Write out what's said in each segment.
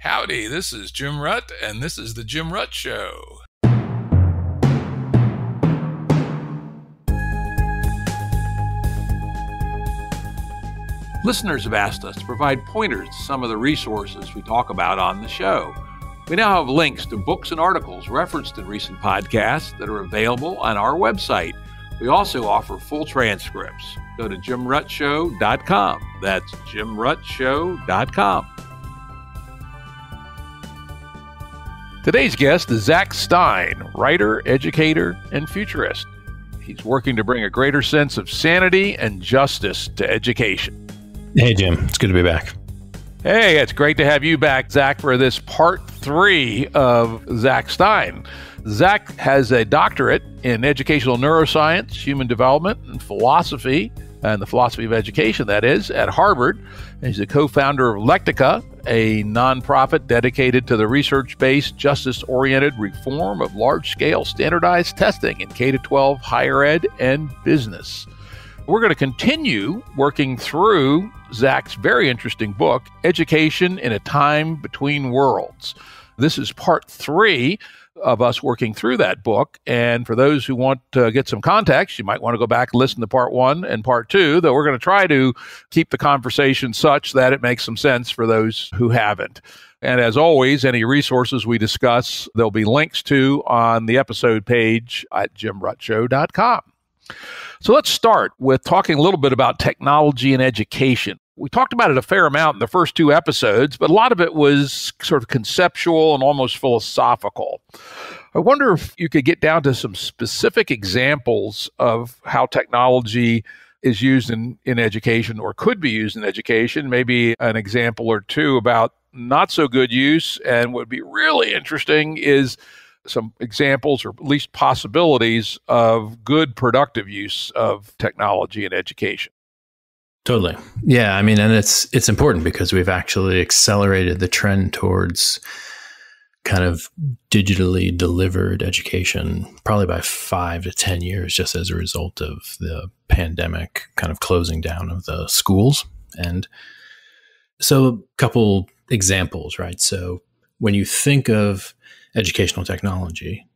Howdy, this is Jim Rutt, and this is The Jim Rutt Show. Listeners have asked us to provide pointers to some of the resources we talk about on the show. We now have links to books and articles referenced in recent podcasts that are available on our website. We also offer full transcripts. Go to jimruttshow.com. That's jimruttshow.com. Today's guest is Zak Stein, writer, educator, and futurist. He's working to bring a greater sense of sanity and justice to education. Hey, Jim. It's good to be back. Hey, it's great to have you back, Zak, for this part three of Zak Stein. Zak has a doctorate in educational neuroscience, human development, and philosophy, and the philosophy of education, that is, at Harvard. And he's a co founder of Lectica, a nonprofit dedicated to the research based, justice oriented reform of large scale standardized testing in K 12 higher ed and business. We're going to continue working through Zak's very interesting book, Education in a Time Between Worlds. This is part three of us working through that book. And for those who want to get some context, you might want to go back and listen to part one and part two, though we're going to try to keep the conversation such that it makes some sense for those who haven't. And as always, any resources we discuss, there'll be links to on the episode page at jimruttshow.com. So let's start with talking a little bit about technology and education we talked about it a fair amount in the first two episodes, but a lot of it was sort of conceptual and almost philosophical. I wonder if you could get down to some specific examples of how technology is used in, in education or could be used in education, maybe an example or two about not so good use. And what would be really interesting is some examples or at least possibilities of good productive use of technology in education. Totally. Yeah, I mean and it's it's important because we've actually accelerated the trend towards kind of digitally delivered education probably by 5 to 10 years just as a result of the pandemic kind of closing down of the schools and so a couple examples, right? So when you think of educational technology,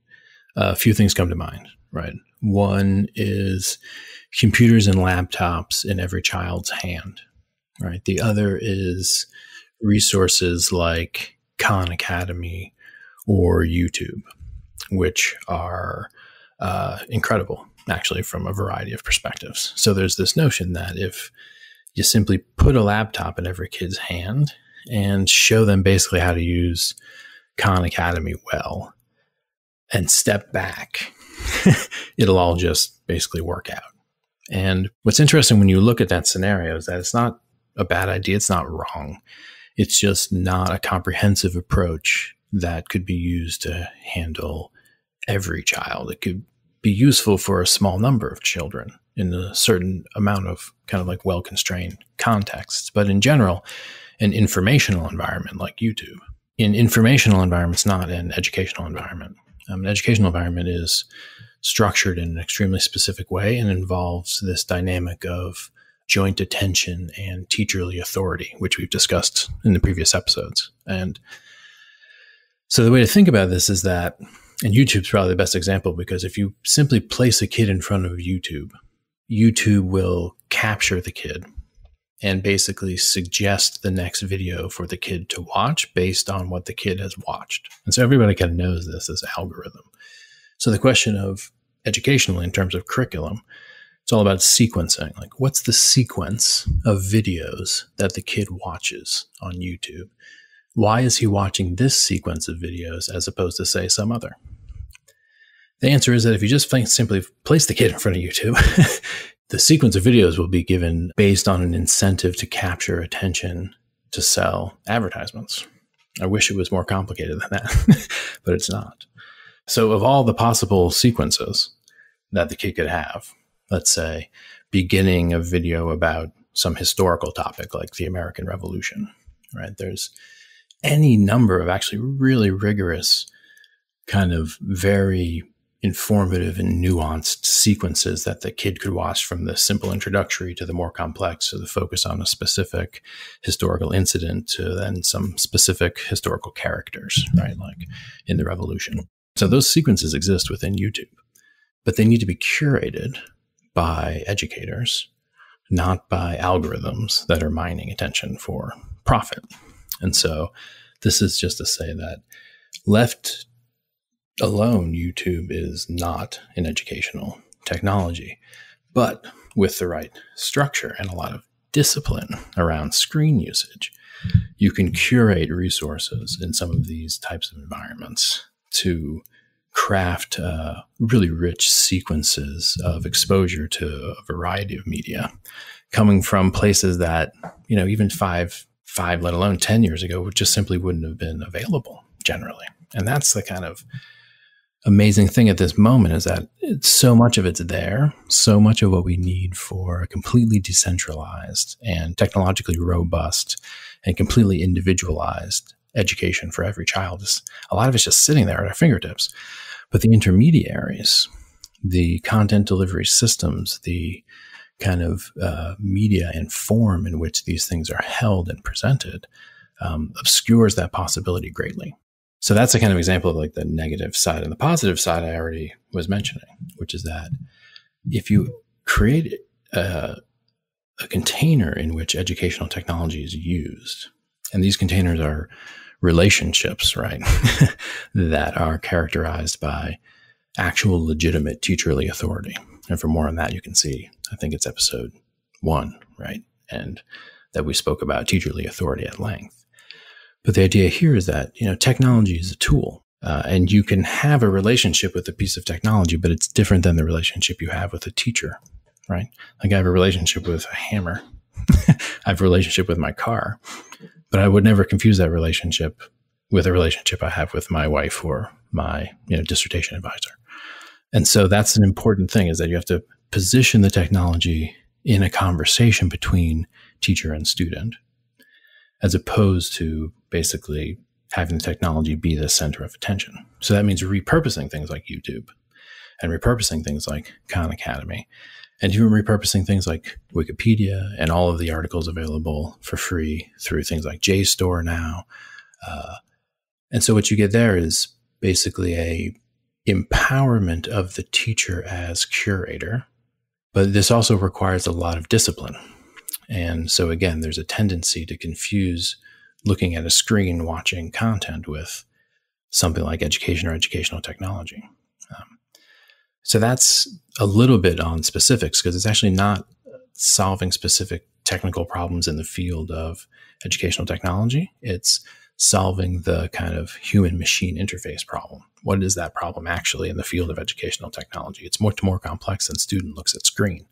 a few things come to mind, right? One is computers and laptops in every child's hand, right? The other is resources like Khan Academy or YouTube, which are uh, incredible, actually, from a variety of perspectives. So there's this notion that if you simply put a laptop in every kid's hand and show them basically how to use Khan Academy well and step back, it'll all just basically work out. And what's interesting when you look at that scenario is that it's not a bad idea. It's not wrong. It's just not a comprehensive approach that could be used to handle every child. It could be useful for a small number of children in a certain amount of kind of like well constrained contexts. But in general, an informational environment like YouTube, in informational environments, not an educational environment. Um, an educational environment is structured in an extremely specific way and involves this dynamic of joint attention and teacherly authority, which we've discussed in the previous episodes. And so the way to think about this is that, and YouTube's probably the best example because if you simply place a kid in front of YouTube, YouTube will capture the kid and basically suggest the next video for the kid to watch based on what the kid has watched. And so everybody kind of knows this, this algorithm. So the question of educationally in terms of curriculum, it's all about sequencing. Like, what's the sequence of videos that the kid watches on YouTube? Why is he watching this sequence of videos as opposed to, say, some other? The answer is that if you just simply place the kid in front of YouTube, the sequence of videos will be given based on an incentive to capture attention to sell advertisements. I wish it was more complicated than that, but it's not. So, of all the possible sequences that the kid could have, let's say beginning a video about some historical topic like the American Revolution, right? There's any number of actually really rigorous, kind of very informative and nuanced sequences that the kid could watch from the simple introductory to the more complex, to the focus on a specific historical incident to then some specific historical characters, right? Like in the revolution. So those sequences exist within YouTube, but they need to be curated by educators, not by algorithms that are mining attention for profit. And so this is just to say that left alone, YouTube is not an educational technology. But with the right structure and a lot of discipline around screen usage, you can curate resources in some of these types of environments to craft uh, really rich sequences of exposure to a variety of media coming from places that you know even five five let alone 10 years ago would just simply wouldn't have been available generally and that's the kind of amazing thing at this moment is that so much of it's there. So much of what we need for a completely decentralized and technologically robust and completely individualized education for every child is a lot of it's just sitting there at our fingertips. But the intermediaries, the content delivery systems, the kind of uh, media and form in which these things are held and presented um, obscures that possibility greatly. So that's a kind of example of like the negative side. And the positive side I already was mentioning, which is that if you create a, a container in which educational technology is used, and these containers are relationships, right, that are characterized by actual legitimate teacherly authority. And for more on that, you can see, I think it's episode one, right? And that we spoke about teacherly authority at length. But the idea here is that, you know, technology is a tool. Uh, and you can have a relationship with a piece of technology, but it's different than the relationship you have with a teacher, right? Like I have a relationship with a hammer. I have a relationship with my car, but I would never confuse that relationship with a relationship I have with my wife or my, you know, dissertation advisor. And so that's an important thing is that you have to position the technology in a conversation between teacher and student as opposed to basically having the technology be the center of attention. So that means repurposing things like YouTube and repurposing things like Khan Academy and even repurposing things like Wikipedia and all of the articles available for free through things like JSTOR now. Uh, and so what you get there is basically a empowerment of the teacher as curator, but this also requires a lot of discipline and so, again, there's a tendency to confuse looking at a screen watching content with something like education or educational technology. So, that's a little bit on specifics because it's actually not solving specific technical problems in the field of educational technology. It's solving the kind of human machine interface problem. What is that problem actually in the field of educational technology? It's much more complex than student looks at screen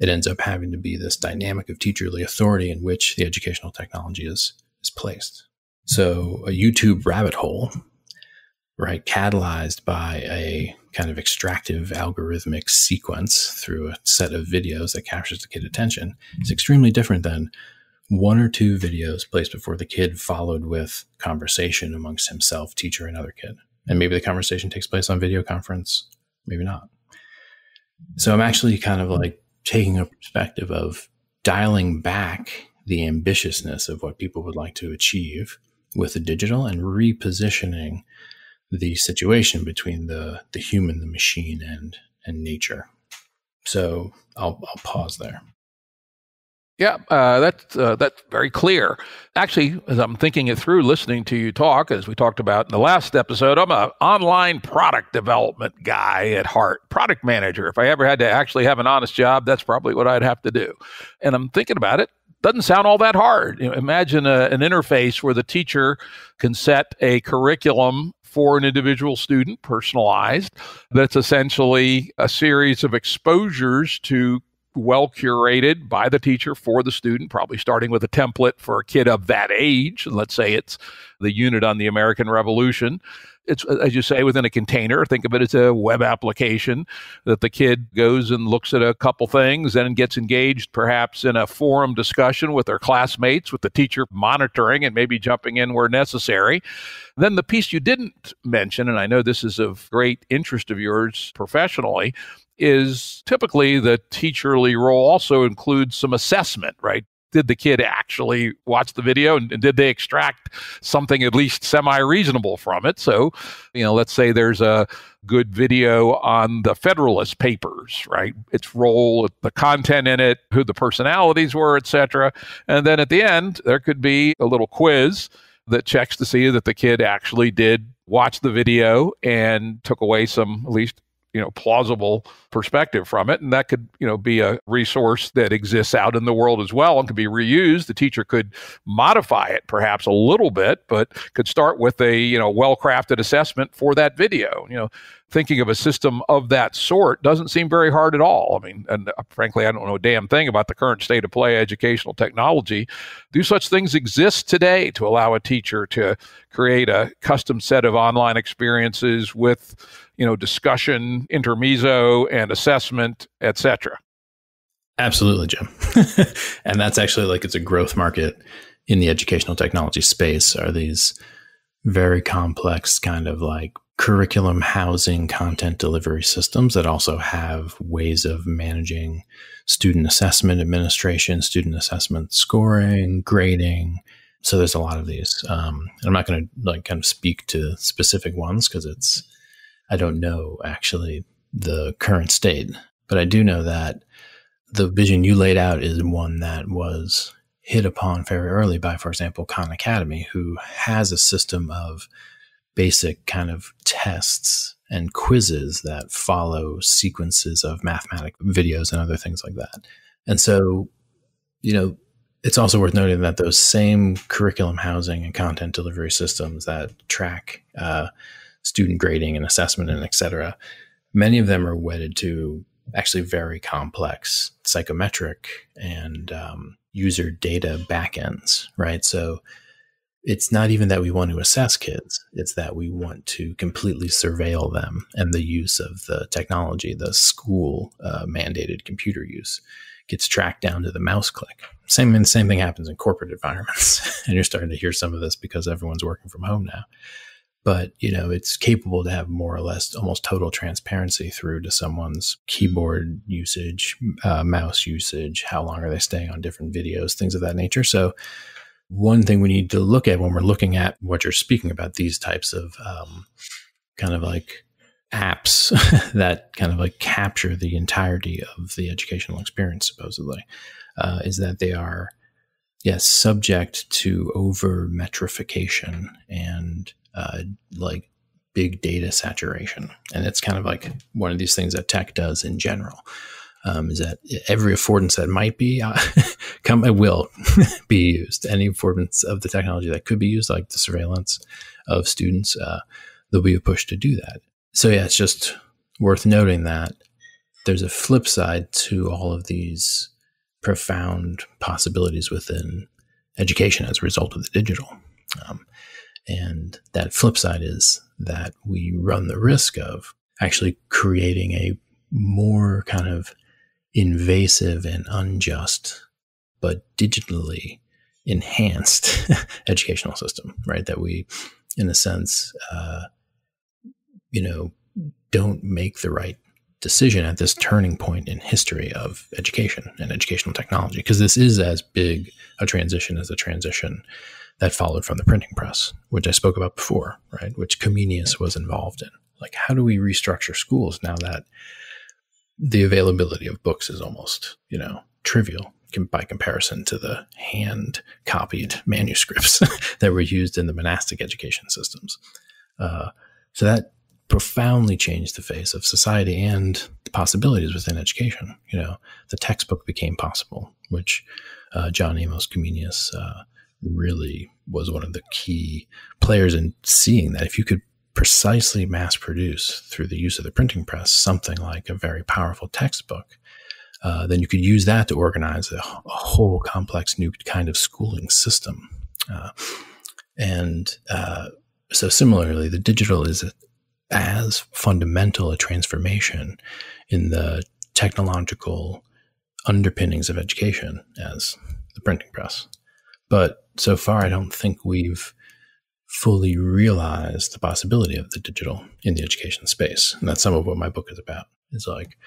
it ends up having to be this dynamic of teacherly authority in which the educational technology is is placed. So a YouTube rabbit hole, right, catalyzed by a kind of extractive algorithmic sequence through a set of videos that captures the kid attention is extremely different than one or two videos placed before the kid followed with conversation amongst himself, teacher, and other kid. And maybe the conversation takes place on video conference, maybe not. So I'm actually kind of like taking a perspective of dialing back the ambitiousness of what people would like to achieve with the digital and repositioning the situation between the the human, the machine, and and nature. So I'll I'll pause there. Yeah, uh, that's uh, that's very clear. Actually, as I'm thinking it through, listening to you talk, as we talked about in the last episode, I'm an online product development guy at heart, product manager. If I ever had to actually have an honest job, that's probably what I'd have to do. And I'm thinking about it. Doesn't sound all that hard. You know, imagine a, an interface where the teacher can set a curriculum for an individual student, personalized. That's essentially a series of exposures to well curated by the teacher for the student, probably starting with a template for a kid of that age. Let's say it's the unit on the American Revolution. It's, as you say, within a container. Think of it as a web application that the kid goes and looks at a couple things and gets engaged perhaps in a forum discussion with their classmates, with the teacher monitoring and maybe jumping in where necessary. Then the piece you didn't mention, and I know this is of great interest of yours professionally, is typically the teacherly role also includes some assessment, right? Did the kid actually watch the video and, and did they extract something at least semi reasonable from it? So, you know, let's say there's a good video on the Federalist Papers, right? Its role, the content in it, who the personalities were, etc. And then at the end, there could be a little quiz that checks to see that the kid actually did watch the video and took away some at least you know plausible perspective from it and that could you know be a resource that exists out in the world as well and can be reused the teacher could modify it perhaps a little bit but could start with a you know well crafted assessment for that video you know thinking of a system of that sort doesn't seem very hard at all. I mean, and uh, frankly, I don't know a damn thing about the current state of play educational technology. Do such things exist today to allow a teacher to create a custom set of online experiences with, you know, discussion, intermezzo, and assessment, etc.? Absolutely, Jim. and that's actually like it's a growth market in the educational technology space. Are these very complex kind of like curriculum housing content delivery systems that also have ways of managing student assessment administration, student assessment scoring, grading. So there's a lot of these. Um, I'm not going to like kind of speak to specific ones because it's I don't know actually the current state, but I do know that the vision you laid out is one that was hit upon very early by, for example, Khan Academy, who has a system of basic kind of tests and quizzes that follow sequences of mathematic videos and other things like that. And so, you know, it's also worth noting that those same curriculum housing and content delivery systems that track uh, student grading and assessment and et cetera, many of them are wedded to actually very complex psychometric and um, user data backends, right? So it's not even that we want to assess kids it's that we want to completely surveil them and the use of the technology the school uh, mandated computer use gets tracked down to the mouse click. Same same thing happens in corporate environments. And you're starting to hear some of this because everyone's working from home now but you know it's capable to have more or less almost total transparency through to someone's keyboard usage uh, mouse usage how long are they staying on different videos things of that nature. So one thing we need to look at when we're looking at what you're speaking about, these types of um, kind of like apps that kind of like capture the entirety of the educational experience, supposedly, uh, is that they are, yes, subject to over metrification and uh, like big data saturation. And it's kind of like one of these things that tech does in general um, is that every affordance that might be uh, come it will be used. Any affordance of the technology that could be used, like the surveillance of students, uh, there'll be a push to do that. So yeah, it's just worth noting that there's a flip side to all of these profound possibilities within education as a result of the digital. Um, and that flip side is that we run the risk of actually creating a more kind of invasive and unjust, but digitally enhanced educational system, right? That we, in a sense, uh, you know, don't make the right decision at this turning point in history of education and educational technology, because this is as big a transition as a transition that followed from the printing press, which I spoke about before, right? Which Comenius was involved in. Like, how do we restructure schools now that the availability of books is almost, you know, trivial by comparison to the hand copied manuscripts that were used in the monastic education systems. Uh, so that profoundly changed the face of society and the possibilities within education. You know, the textbook became possible, which uh, John Amos Comenius uh, really was one of the key players in seeing that if you could precisely mass produce through the use of the printing press something like a very powerful textbook, uh, then you could use that to organize a, a, whole complex new kind of schooling system. Uh, And uh, so, similarly, the digital is as fundamental a transformation in the technological underpinnings of education as the printing press. But so far, I don't think we've fully realized the possibility of the digital in the education space. And that's some of what my book is about. Is like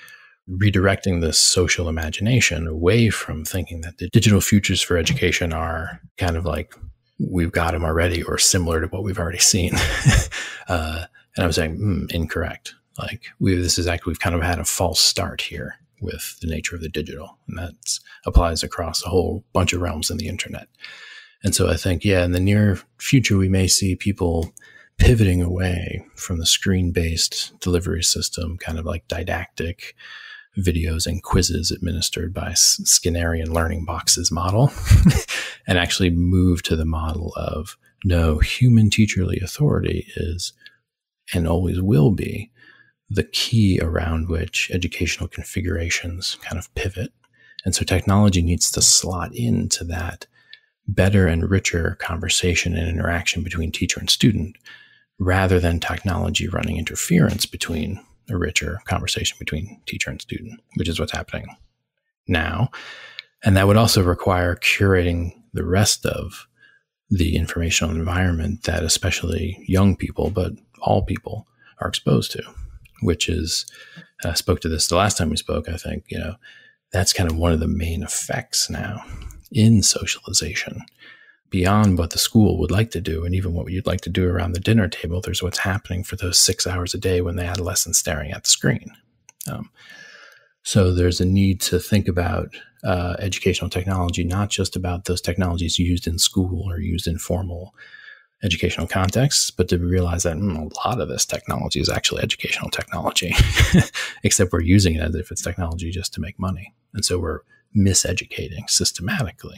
redirecting the social imagination away from thinking that the digital futures for education are kind of like we've got them already or similar to what we've already seen. uh, and I was saying, mm, incorrect. Like we, this is actually, we've kind of had a false start here with the nature of the digital. And that applies across a whole bunch of realms in the internet. And so I think, yeah, in the near future, we may see people pivoting away from the screen based delivery system, kind of like didactic videos and quizzes administered by Skinnerian learning boxes model, and actually move to the model of no, human teacherly authority is and always will be the key around which educational configurations kind of pivot. And so technology needs to slot into that better and richer conversation and interaction between teacher and student rather than technology running interference between a richer conversation between teacher and student, which is what's happening now. And that would also require curating the rest of the informational environment that especially young people, but all people are exposed to which is, I spoke to this the last time we spoke, I think, you know, that's kind of one of the main effects now in socialization. Beyond what the school would like to do, and even what you'd like to do around the dinner table, there's what's happening for those six hours a day when the adolescent's staring at the screen. Um, so there's a need to think about uh, educational technology, not just about those technologies used in school or used in formal educational contexts, but to realize that mm, a lot of this technology is actually educational technology, except we're using it as if it's technology just to make money. And so we're miseducating systematically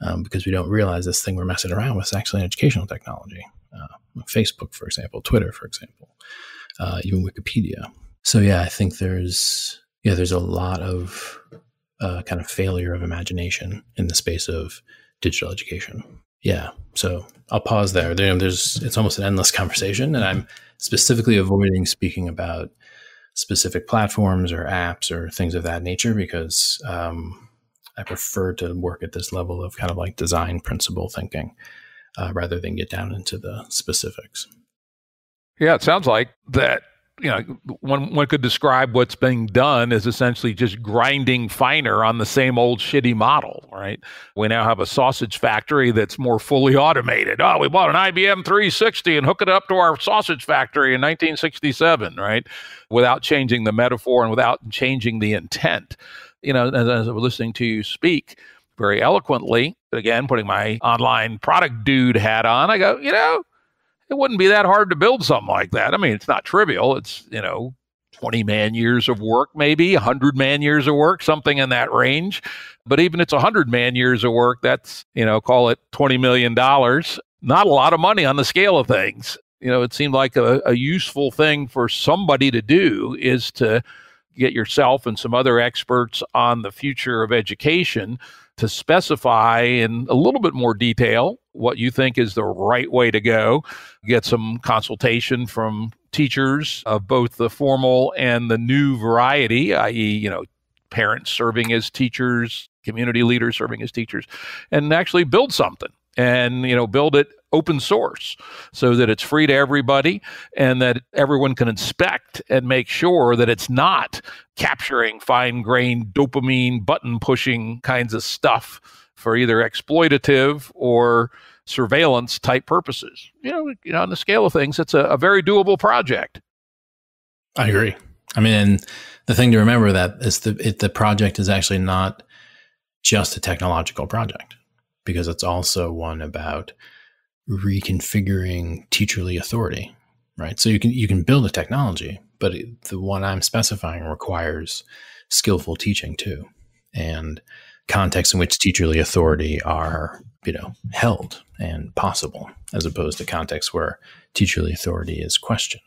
um, because we don't realize this thing we're messing around with is actually an educational technology. Uh, Facebook, for example, Twitter, for example, uh, even Wikipedia. So yeah, I think there's yeah there's a lot of uh, kind of failure of imagination in the space of digital education yeah. So I'll pause there. There's it's almost an endless conversation, and I'm specifically avoiding speaking about specific platforms or apps or things of that nature because um, I prefer to work at this level of kind of like design principle thinking uh, rather than get down into the specifics. Yeah, it sounds like that you know, one one could describe what's being done as essentially just grinding finer on the same old shitty model, right? We now have a sausage factory that's more fully automated. Oh, we bought an IBM 360 and hook it up to our sausage factory in 1967, right? Without changing the metaphor and without changing the intent. You know, as, as I was listening to you speak very eloquently, again, putting my online product dude hat on, I go, you know, it wouldn't be that hard to build something like that. I mean, it's not trivial. It's, you know, 20 man years of work, maybe 100 man years of work, something in that range. But even it's 100 man years of work, that's, you know, call it $20 million. Not a lot of money on the scale of things. You know, it seemed like a, a useful thing for somebody to do is to get yourself and some other experts on the future of education to specify in a little bit more detail what you think is the right way to go. Get some consultation from teachers of both the formal and the new variety, i.e., you know, parents serving as teachers, community leaders serving as teachers, and actually build something and you know build it open source so that it's free to everybody and that everyone can inspect and make sure that it's not capturing fine grained dopamine button pushing kinds of stuff for either exploitative or surveillance type purposes. You know, you know, on the scale of things, it's a, a very doable project. I agree. I mean, the thing to remember that is the it, the project is actually not just a technological project because it's also one about reconfiguring teacherly authority, right? So you can you can build a technology, but it, the one I'm specifying requires skillful teaching too, and contexts in which teacherly authority are you know held and possible, as opposed to contexts where teacherly authority is questioned.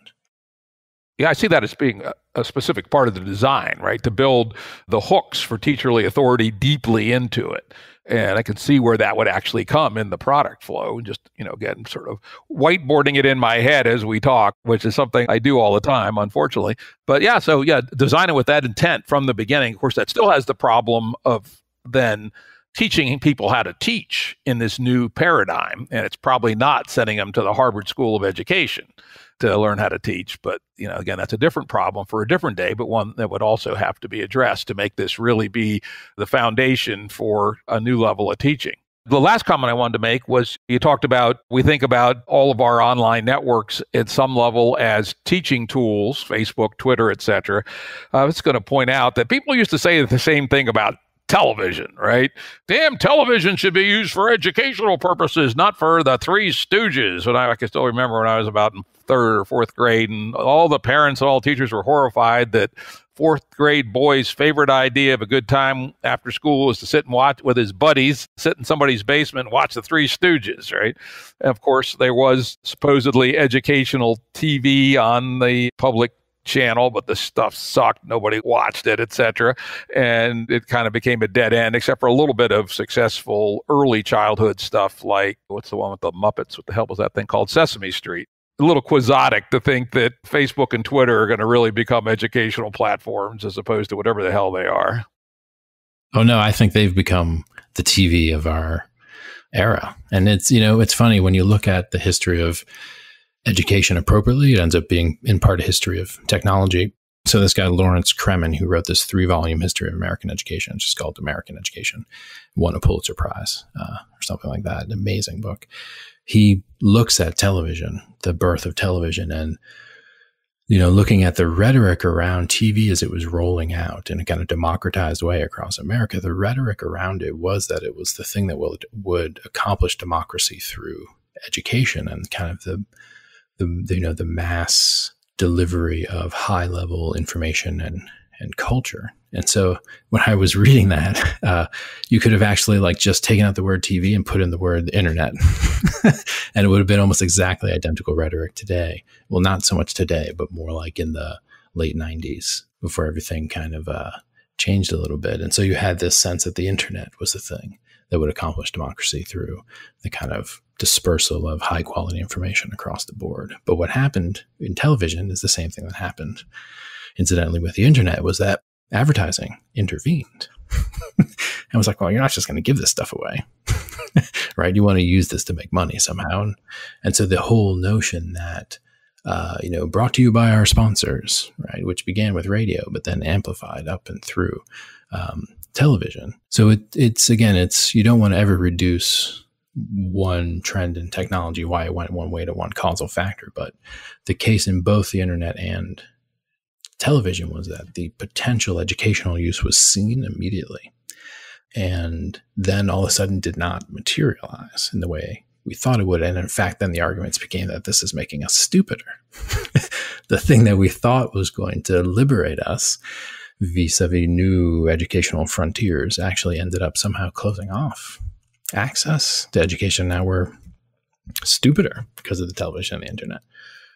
Yeah, I see that as being a, a, specific part of the design, right? To build the hooks for teacherly authority deeply into it and I can see where that would actually come in the product flow. Just, you know, again, sort of whiteboarding it in my head as we talk, which is something I do all the time, unfortunately. But yeah, so yeah, design it with that intent from the beginning. Of course, that still has the problem of then teaching people how to teach in this new paradigm. And it's probably not sending them to the Harvard School of Education to learn how to teach. But, you know, again, that's a different problem for a different day, but one that would also have to be addressed to make this really be the foundation for a new level of teaching. The last comment I wanted to make was you talked about we think about all of our online networks at some level as teaching tools, Facebook, Twitter, etc. I was going to point out that people used to say the same thing about television, right? Damn, television should be used for educational purposes, not for the Three Stooges. And I, I, can still remember when I was about in third or fourth grade, and all the parents, and all teachers were horrified that fourth grade boy's favorite idea of a good time after school was to sit and watch with his buddies, sit in somebody's basement and watch the Three Stooges, right? And of course, there was supposedly educational TV on the public channel, but the stuff sucked. Nobody watched it, etc. And it kind of became a dead end, except for a little bit of successful early childhood stuff like what's the one with the Muppets? What the hell was that thing called? Sesame Street. A little quixotic to think that Facebook and Twitter are going to really become educational platforms as opposed to whatever the hell they are. Oh no, I think they've become the TV of our era. And it's, you know, it's funny when you look at the history of education appropriately. It ends up being in part a history of technology. So this guy Lawrence Cremin, who wrote this three-volume history of American education, just called American Education, won a Pulitzer Prize uh, or something like that. An amazing book. He looks at television, the birth of television, and you know, looking at the rhetoric around TV as it was rolling out in a kind of democratized way across America, the rhetoric around it was that it was the thing that would would accomplish democracy through education and kind of the the, the you know the mass delivery of high level information and and culture. And so when I was reading that, uh, you could have actually like just taken out the word TV and put in the word internet, and it would have been almost exactly identical rhetoric today. Well, not so much today, but more like in the late '90s before everything kind of uh, changed a little bit. And so you had this sense that the internet was the thing that would accomplish democracy through the kind of dispersal of high quality information across the board. But what happened in television is the same thing that happened, incidentally, with the internet was that advertising intervened. and was like, well, you're not just going to give this stuff away, right? You want to use this to make money somehow. And, and so the whole notion that, uh, you know, brought to you by our sponsors, right, which began with radio, but then amplified up and through um, television. So it, it's again, it's you don't want to ever reduce one trend in technology why it went one way to one causal factor, but the case in both the internet and television was that the potential educational use was seen immediately and then all of a sudden did not materialize in the way we thought it would. And in fact, then the arguments became that this is making us stupider. the thing that we thought was going to liberate us vis-a-vis new educational frontiers actually ended up somehow closing off access to education. Now we're stupider because of the television and the internet.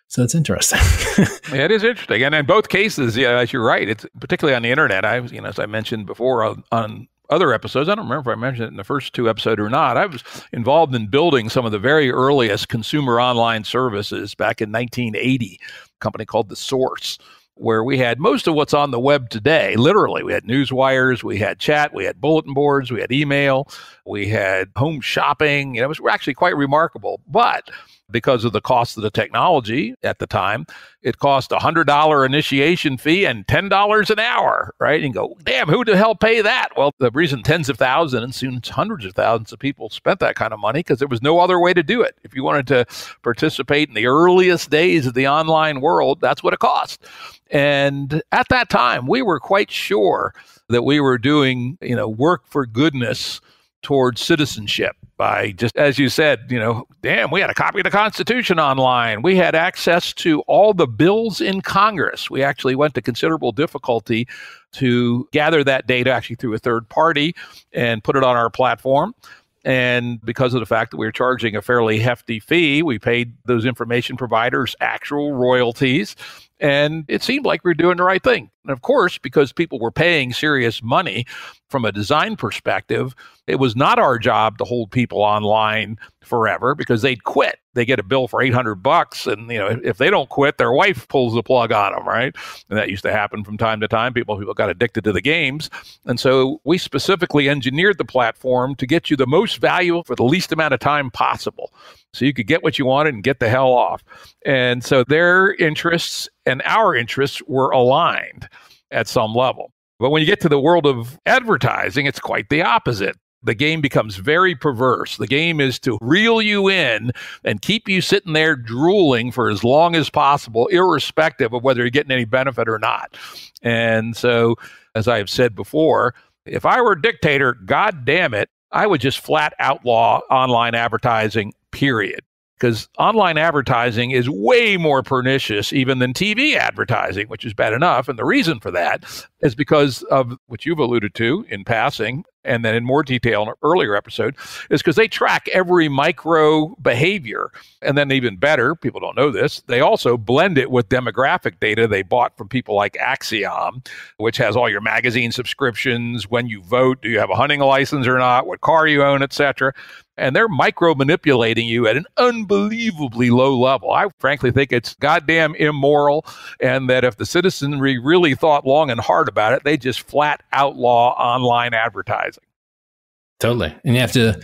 So it's interesting. yeah, it is interesting, and in both cases, yeah, as you're right, it's particularly on the internet. I was, you know, as I mentioned before on, on other episodes. I don't remember if I mentioned it in the first two episodes or not. I was involved in building some of the very earliest consumer online services back in 1980. A company called The Source where we had most of what's on the web today. Literally, we had news wires, we had chat, we had bulletin boards, we had email, we had home shopping. You know, it was actually quite remarkable. But because of the cost of the technology at the time. It cost a $100 initiation fee and $10 an hour, right? And go, damn, who the hell pay that? Well, the reason tens of thousands and soon hundreds of thousands of people spent that kind of money because there was no other way to do it. If you wanted to participate in the earliest days of the online world, that's what it cost. And at that time, we were quite sure that we were doing, you know, work for goodness towards citizenship by just as you said, you know, damn, we had a copy of the Constitution online. We had access to all the bills in Congress. We actually went to considerable difficulty to gather that data actually through a third party and put it on our platform. And because of the fact that we were charging a fairly hefty fee, we paid those information providers actual royalties. And it seemed like we were doing the right thing. And of course, because people were paying serious money from a design perspective, it was not our job to hold people online forever because they'd quit. They get a bill for 800 bucks and you know if they don't quit their wife pulls the plug on them, right? And that used to happen from time to time. People people got addicted to the games. And so we specifically engineered the platform to get you the most value for the least amount of time possible so you could get what you wanted and get the hell off. And so their interests and our interests were aligned at some level. But when you get to the world of advertising, it's quite the opposite. The game becomes very perverse. The game is to reel you in and keep you sitting there drooling for as long as possible, irrespective of whether you're getting any benefit or not. And so, as I have said before, if I were a dictator, God damn it, I would just flat outlaw online advertising period. Because online advertising is way more pernicious even than TV advertising, which is bad enough. And the reason for that is because of what you've alluded to in passing and then in more detail in an earlier episode, is because they track every micro behavior. And then, even better, people don't know this, they also blend it with demographic data they bought from people like Acxiom, which has all your magazine subscriptions, when you vote, do you have a hunting license or not, what car you own, etc. And they're micro manipulating you at an unbelievably low level. I frankly think it's goddamn immoral, and that if the citizenry really thought long and hard about it, they just flat outlaw online advertising. Totally. And you have to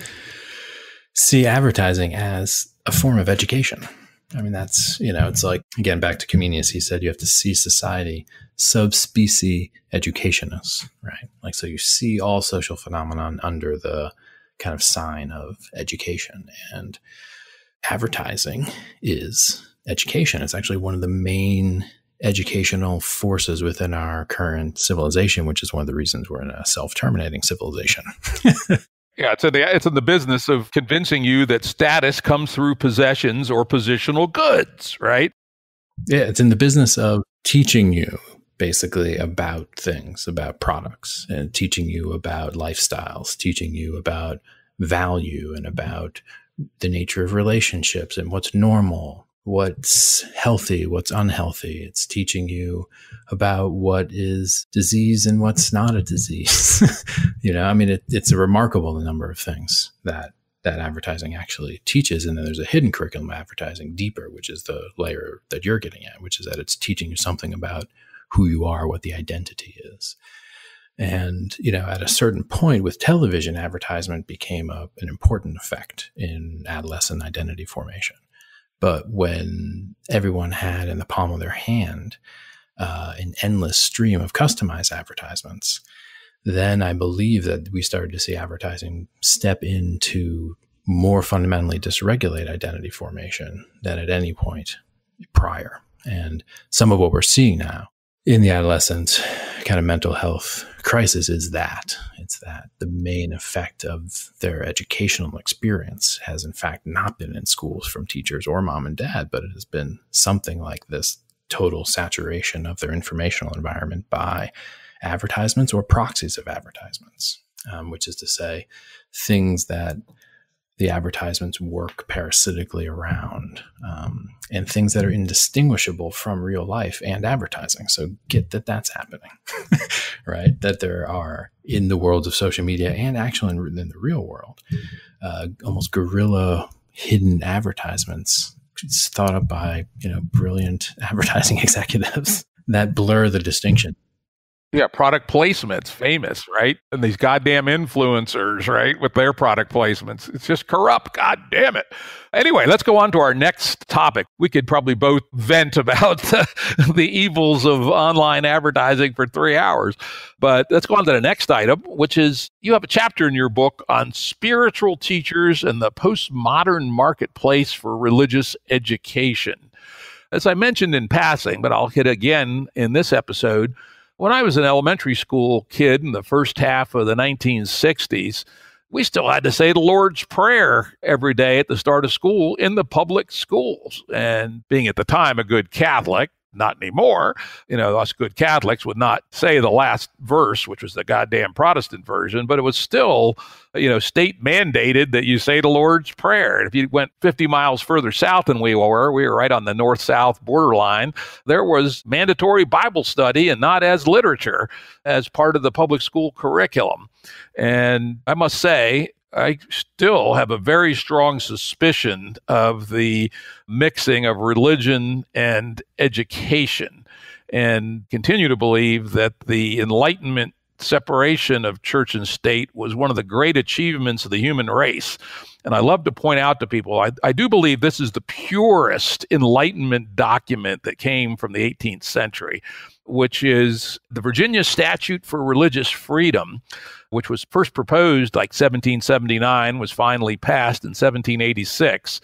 see advertising as a form of education. I mean, that's, you know, it's like, again, back to Comenius, he said you have to see society sub specie educationis, right? Like, so you see all social phenomenon under the kind of sign of education. And advertising is education. It's actually one of the main educational forces within our current civilization, which is one of the reasons we're in a self-terminating civilization. yeah, it's in the it's in the business of convincing you that status comes through possessions or positional goods, right? Yeah, it's in the business of teaching you basically about things, about products, and teaching you about lifestyles, teaching you about value and about the nature of relationships and what's normal what's healthy, what's unhealthy. It's teaching you about what is disease and what's not a disease. you know, I mean, it, it's a remarkable number of things that that advertising actually teaches. And then there's a hidden curriculum advertising deeper, which is the layer that you're getting at, which is that it's teaching you something about who you are, what the identity is. And, you know, at a certain point with television, advertisement became a, an important effect in adolescent identity formation. But when everyone had in the palm of their hand uh, an endless stream of customized advertisements, then I believe that we started to see advertising step into more fundamentally dysregulate identity formation than at any point prior. And some of what we're seeing now in the adolescent kind of mental health crisis is that it's that the main effect of their educational experience has in fact not been in schools from teachers or mom and dad but it has been something like this total saturation of their informational environment by advertisements or proxies of advertisements um, which is to say things that the advertisements work parasitically around um, and things that are indistinguishable from real life and advertising. So get that that's happening, right? That there are in the worlds of social media and actually in, in the real world, uh, almost guerrilla hidden advertisements it's thought up by you know brilliant advertising executives that blur the distinction yeah, product placements, famous, right? And these goddamn influencers, right, with their product placements. It's just corrupt. God damn it. Anyway, let's go on to our next topic. We could probably both vent about the, the evils of online advertising for three hours. But let's go on to the next item, which is you have a chapter in your book on spiritual teachers and the postmodern marketplace for religious education. As I mentioned in passing, but I'll hit again in this episode when I was an elementary school kid in the first half of the 1960s, we still had to say the Lord's Prayer every day at the start of school in the public schools. And being at the time a good Catholic, not anymore. You know, us good Catholics would not say the last verse, which was the goddamn Protestant version, but it was still, you know, state mandated that you say the Lord's Prayer. And if you went 50 miles further south than we were, we were right on the north south borderline, there was mandatory Bible study and not as literature as part of the public school curriculum. And I must say, I still have a very strong suspicion of the mixing of religion and education, and continue to believe that the Enlightenment separation of church and state was one of the great achievements of the human race. And I love to point out to people, I, I, do believe this is the purest Enlightenment document that came from the 18th century, which is the Virginia Statute for Religious Freedom, which was first proposed like 1779, was finally passed in 1786.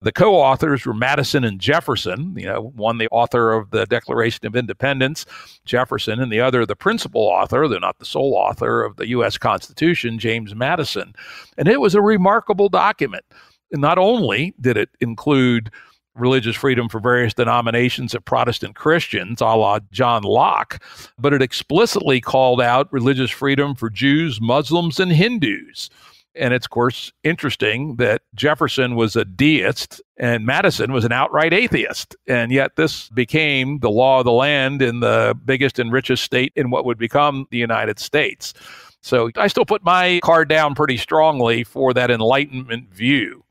The co-authors were Madison and Jefferson, you know, one the author of the Declaration of Independence, Jefferson, and the other the principal author, though not the sole author of the US Constitution, James Madison. And it was a remarkable document. And not only did it include religious freedom for various denominations of Protestant Christians, a la John Locke, but it explicitly called out religious freedom for Jews, Muslims, and Hindus. And it's, of course, interesting that Jefferson was a deist and Madison was an outright atheist. And yet, this became the law of the land in the biggest and richest state in what would become the United States. So I still put my card down pretty strongly for that Enlightenment view.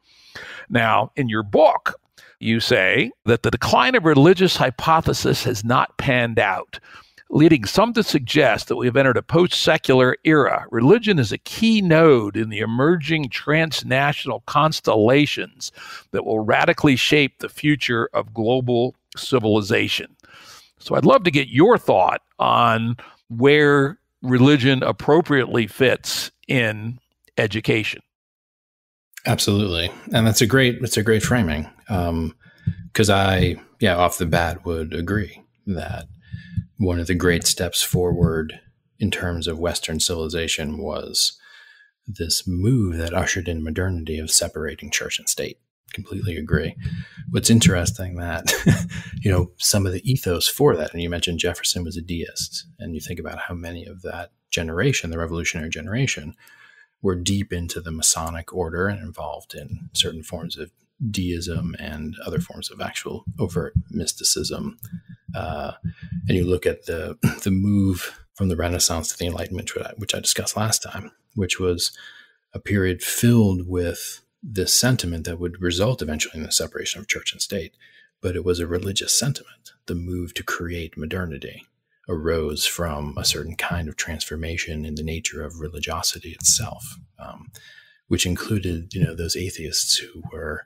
Now, in your book, you say that the decline of religious hypothesis has not panned out, leading some to suggest that we have entered a post secular era. Religion is a key node in the emerging transnational constellations that will radically shape the future of global civilization. So I'd love to get your thought on where religion appropriately fits in education. Absolutely, and that's a great that's a great framing because um, I yeah off the bat would agree that one of the great steps forward in terms of Western civilization was this move that ushered in modernity of separating church and state. Completely agree. What's interesting that you know some of the ethos for that, and you mentioned Jefferson was a deist, and you think about how many of that generation, the revolutionary generation, were deep into the Masonic order and involved in certain forms of deism and other forms of actual overt mysticism. Uh, and you look at the the move from the Renaissance to the Enlightenment, which I discussed last time, which was a period filled with this sentiment that would result eventually in the separation of church and state. But it was a religious sentiment, the move to create modernity arose from a certain kind of transformation in the nature of religiosity itself, um, which included, you know, those atheists who were,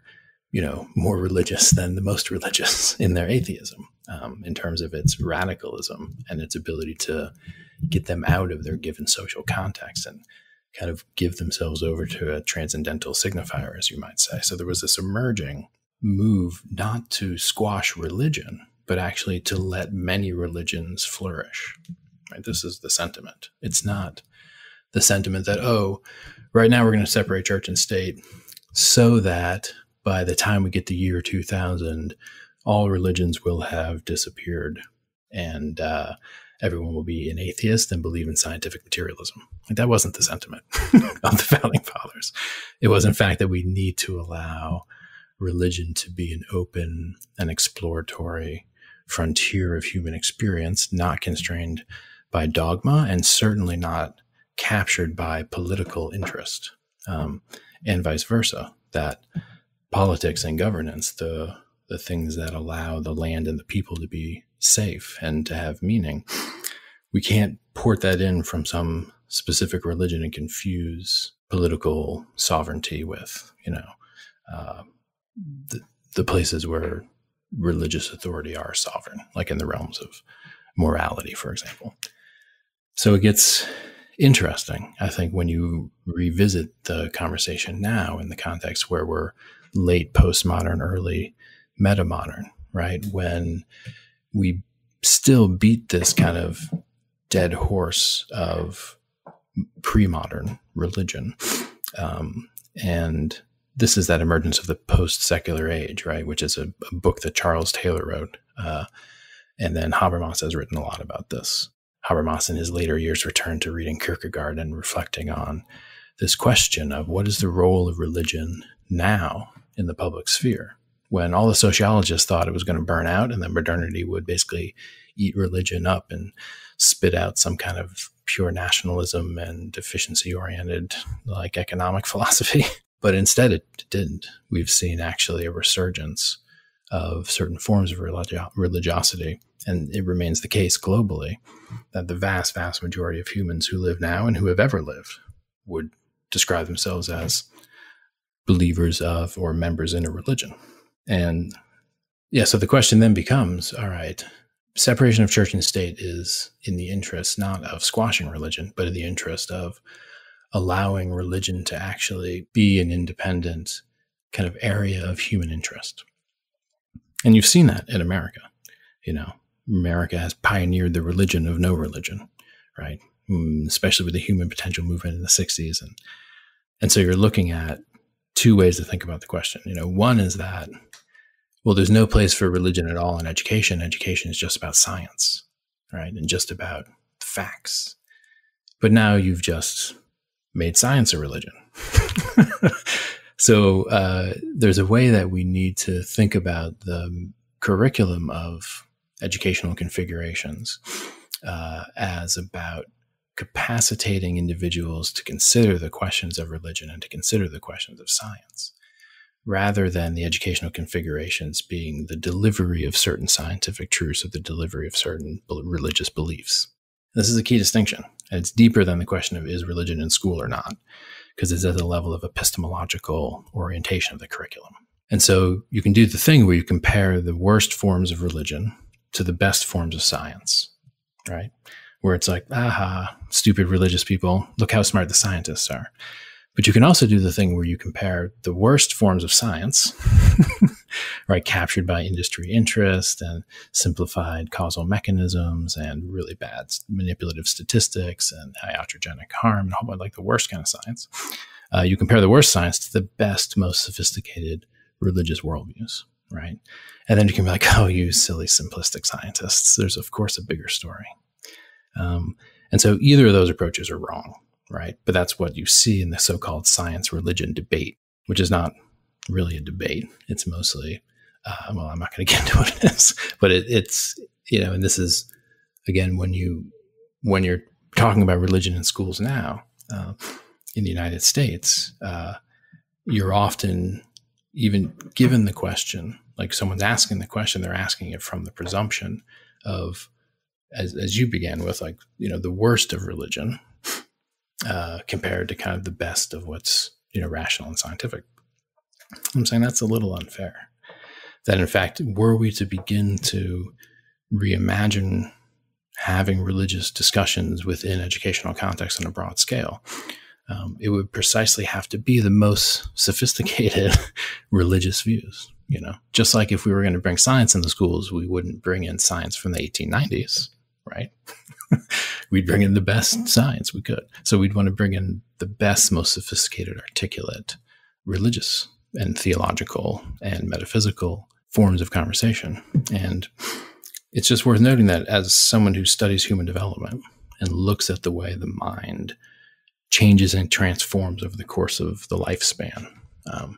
you know, more religious than the most religious in their atheism, um, in terms of its radicalism and its ability to get them out of their given social context and kind of give themselves over to a transcendental signifier, as you might say. So there was this emerging move not to squash religion, but actually to let many religions flourish. Right? This is the sentiment. It's not the sentiment that, oh, right now we're going to separate church and state so that by the time we get to year 2000, all religions will have disappeared and uh, everyone will be an atheist and believe in scientific materialism. Like, that wasn't the sentiment of the founding fathers. It was, in fact, that we need to allow religion to be an open and exploratory frontier of human experience, not constrained by dogma and certainly not captured by political interest, um, and vice versa. That politics and governance, the the things that allow the land and the people to be safe and to have meaning, we can't port that in from some specific religion and confuse political sovereignty with, you know, uh, the, the places where religious authority are sovereign, like in the realms of morality, for example. So it gets interesting, I think, when you revisit the conversation now in the context where we're late postmodern, early metamodern, right? When we still beat this kind of dead horse of pre-modern religion. Um, and this is that emergence of the post secular age, right? Which is a, a book that Charles Taylor wrote. Uh, And then Habermas has written a lot about this. Habermas in his later years returned to reading Kierkegaard and reflecting on this question of what is the role of religion now in the public sphere? When all the sociologists thought it was going to burn out and that modernity would basically eat religion up and spit out some kind of pure nationalism and deficiency oriented like economic philosophy. But instead, it didn't. We've seen actually a resurgence of certain forms of religi- religiosity. And it remains the case globally that the vast, vast majority of humans who live now and who have ever lived would describe themselves as believers of or members in a religion. And yeah, so the question then becomes all right, separation of church and state is in the interest not of squashing religion, but in the interest of allowing religion to actually be an independent kind of area of human interest. And you've seen that in America. You know, America has pioneered the religion of no religion, right? Mm, especially with the human potential movement in the 60s. And, and so you're looking at two ways to think about the question. You know, one is that, well, there's no place for religion at all in education. Education is just about science, right? And just about facts. But now you've just made science a religion. so uh, there's a way that we need to think about the curriculum of educational configurations uh, as about capacitating individuals to consider the questions of religion and to consider the questions of science rather than the educational configurations being the delivery of certain scientific truths or the delivery of certain religious beliefs. This is a key distinction. And it's deeper than the question of is religion in school or not, because it's at the level of epistemological orientation of the curriculum. And so you can do the thing where you compare the worst forms of religion to the best forms of science, right? Where it's like, aha, stupid religious people, look how smart the scientists are. But you can also do the thing where you compare the worst forms of science, right, captured by industry interest and simplified causal mechanisms and really bad manipulative statistics and iatrogenic harm and a whole bunch like the worst kind of science. Uh, you compare the worst science to the best, most sophisticated religious worldviews, right? And then you can be like, oh, you silly simplistic scientists. There's, of course, a bigger story. Um, and so either of those approaches are wrong right? But that's what you see in the so called science religion debate, which is not really a debate. It's mostly, uh, well, I'm not going to get into what it is, but it, it's, you know, and this is, again, when you, when you're talking about religion in schools now uh, in the United States, uh, you're often even given the question, like someone's asking the question, they're asking it from the presumption of, as, as you began with, like, you know, the worst of religion, uh, compared to kind of the best of what's you know rational and scientific. I'm saying that's a little unfair. That in fact, were we to begin to reimagine having religious discussions within educational context on a broad scale, um, it would precisely have to be the most sophisticated religious views. You know, just like if we were going to bring science in the schools, we wouldn't bring in science from the 1890s, right? we'd bring in the best science we could. So we'd want to bring in the best, most sophisticated, articulate, religious and theological and metaphysical forms of conversation. And it's just worth noting that as someone who studies human development and looks at the way the mind changes and transforms over the course of the lifespan, um,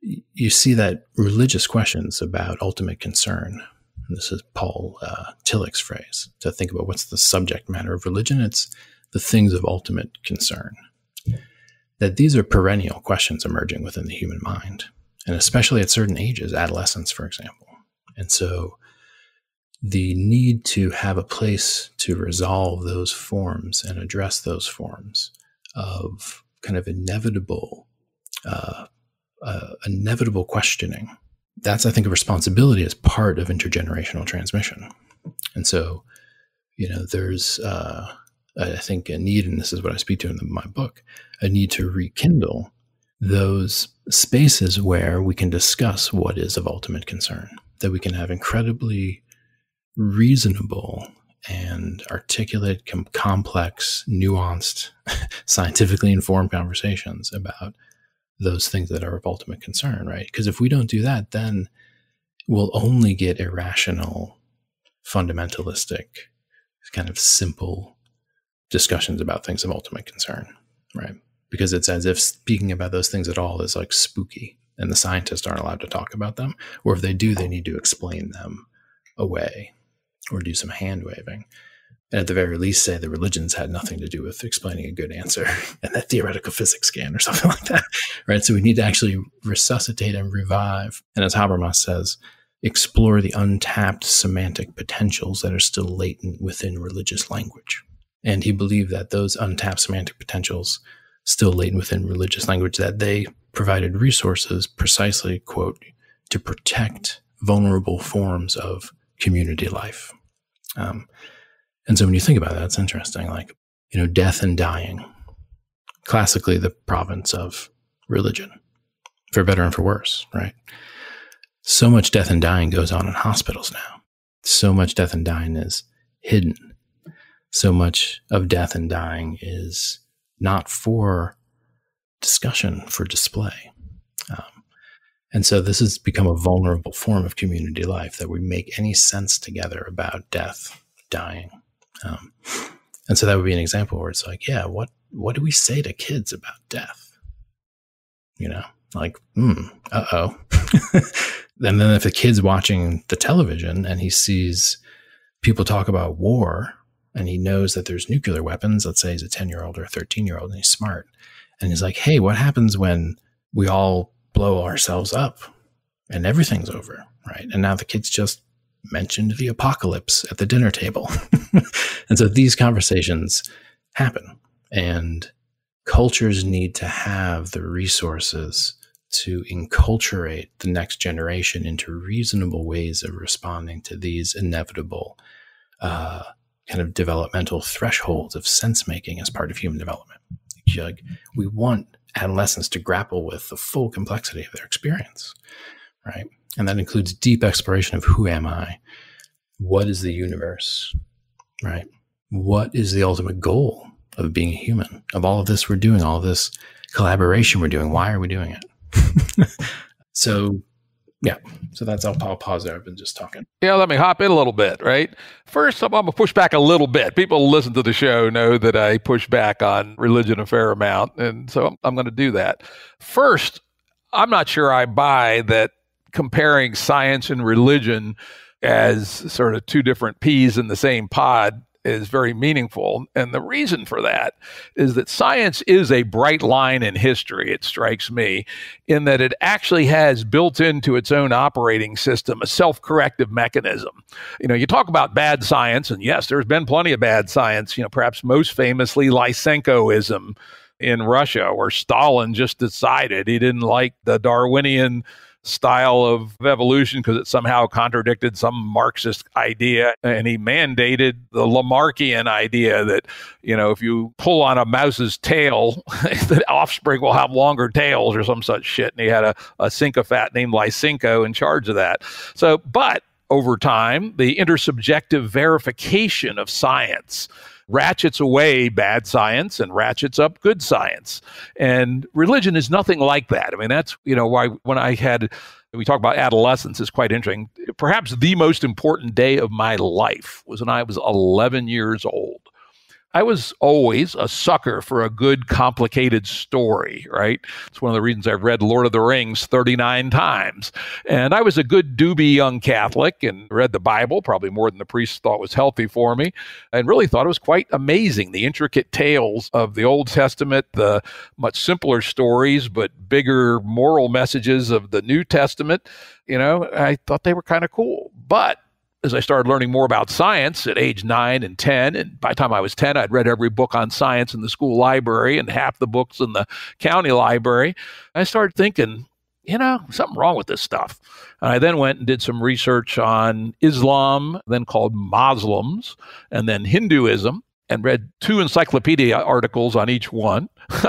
you see that religious questions about ultimate concern this is Paul uh, Tillich's phrase, to think about what's the subject matter of religion. It's the things of ultimate concern. That these are perennial questions emerging within the human mind, and especially at certain ages, adolescence, for example. And so the need to have a place to resolve those forms and address those forms of kind of inevitable, uh, uh, inevitable questioning that's I think a responsibility as part of intergenerational transmission. And so, you know, there's uh, I think a need, and this is what I speak to in the, my book, a need to rekindle those spaces where we can discuss what is of ultimate concern, that we can have incredibly reasonable and articulate, com- complex, nuanced, scientifically informed conversations about those things that are of ultimate concern, right? Because if we don't do that, then we'll only get irrational fundamentalistic, kind of simple discussions about things of ultimate concern, right? Because it's as if speaking about those things at all is like spooky and the scientists aren't allowed to talk about them. Or if they do, they need to explain them away or do some hand waving. And at the very least, say the religions had nothing to do with explaining a good answer and that theoretical physics can or something like that. Right. So we need to actually resuscitate and revive. And as Habermas says, explore the untapped semantic potentials that are still latent within religious language. And he believed that those untapped semantic potentials still latent within religious language that they provided resources precisely quote to protect vulnerable forms of community life um, and so when you think about that it's interesting like you know death and dying classically the province of religion for better and for worse right so much death and dying goes on in hospitals now so much death and dying is hidden so much of death and dying is not for discussion, for display. Um, and so this has become a vulnerable form of community life that we make any sense together about death, dying. Um, and so that would be an example where it's like, yeah, what what do we say to kids about death? You know, like, hmm, uh oh. and then if the kid's watching the television and he sees people talk about war and he knows that there's nuclear weapons, let's say he's a 10 year old or a 13 year old and he's smart. And he's like, hey, what happens when we all blow ourselves up and everything's over? Right. And now the kids just mentioned the apocalypse at the dinner table. and so these conversations happen. And cultures need to have the resources to enculturate the next generation into reasonable ways of responding to these inevitable uh, kind of developmental thresholds of sense making as part of human development. Like we want adolescents to grapple with the full complexity of their experience, right? And that includes deep exploration of who am I? What is the universe? Right? What is the ultimate goal of being a human? Of all of this we're doing, all of this collaboration we're doing, why are we doing it? so yeah. So that's I'll, I'll pause there. I've been just talking. Yeah, let me hop in a little bit, right? First, I'm, I'm going to push back a little bit. People listen to the show know that I push back on religion a fair amount. And so I'm, I'm going to do that. First, I'm not sure I buy that comparing science and religion as sort of two different peas in the same pod is very meaningful. And the reason for that is that science is a bright line in history, it strikes me, in that it actually has built into its own operating system a self corrective mechanism. You know, you talk about bad science, and yes, there's been plenty of bad science, you know, perhaps most famously Lysenkoism in Russia, where Stalin just decided he didn't like the Darwinian style of evolution because it somehow contradicted some Marxist idea. And he mandated the Lamarckian idea that, you know, if you pull on a mouse's tail, the offspring will have longer tails or some such shit. And he had a, a sycophant named Lysenko in charge of that. So, but over time, the intersubjective verification of science ratchets away bad science and ratchets up good science. And religion is nothing like that. I mean, that's, you know, why when I had, we talk about adolescence is quite interesting. Perhaps the most important day of my life was when I was 11 years old. I was always a sucker for a good, complicated story, right? It's one of the reasons I've read Lord of the Rings 39 times. And I was a good, doobie young Catholic and read the Bible, probably more than the priests thought was healthy for me, and really thought it was quite amazing. The intricate tales of the Old Testament, the much simpler stories, but bigger moral messages of the New Testament. You know, I thought they were kind of cool. But as I started learning more about science at age nine and 10, and by the time I was 10, I'd read every book on science in the school library and half the books in the county library. I started thinking, you know, something wrong with this stuff. And I then went and did some research on Islam, then called Muslims, and then Hinduism, and read two encyclopedia articles on each one.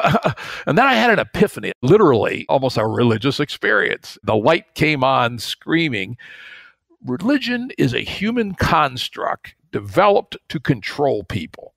and then I had an epiphany, literally almost a religious experience. The light came on screaming religion is a human construct developed to control people.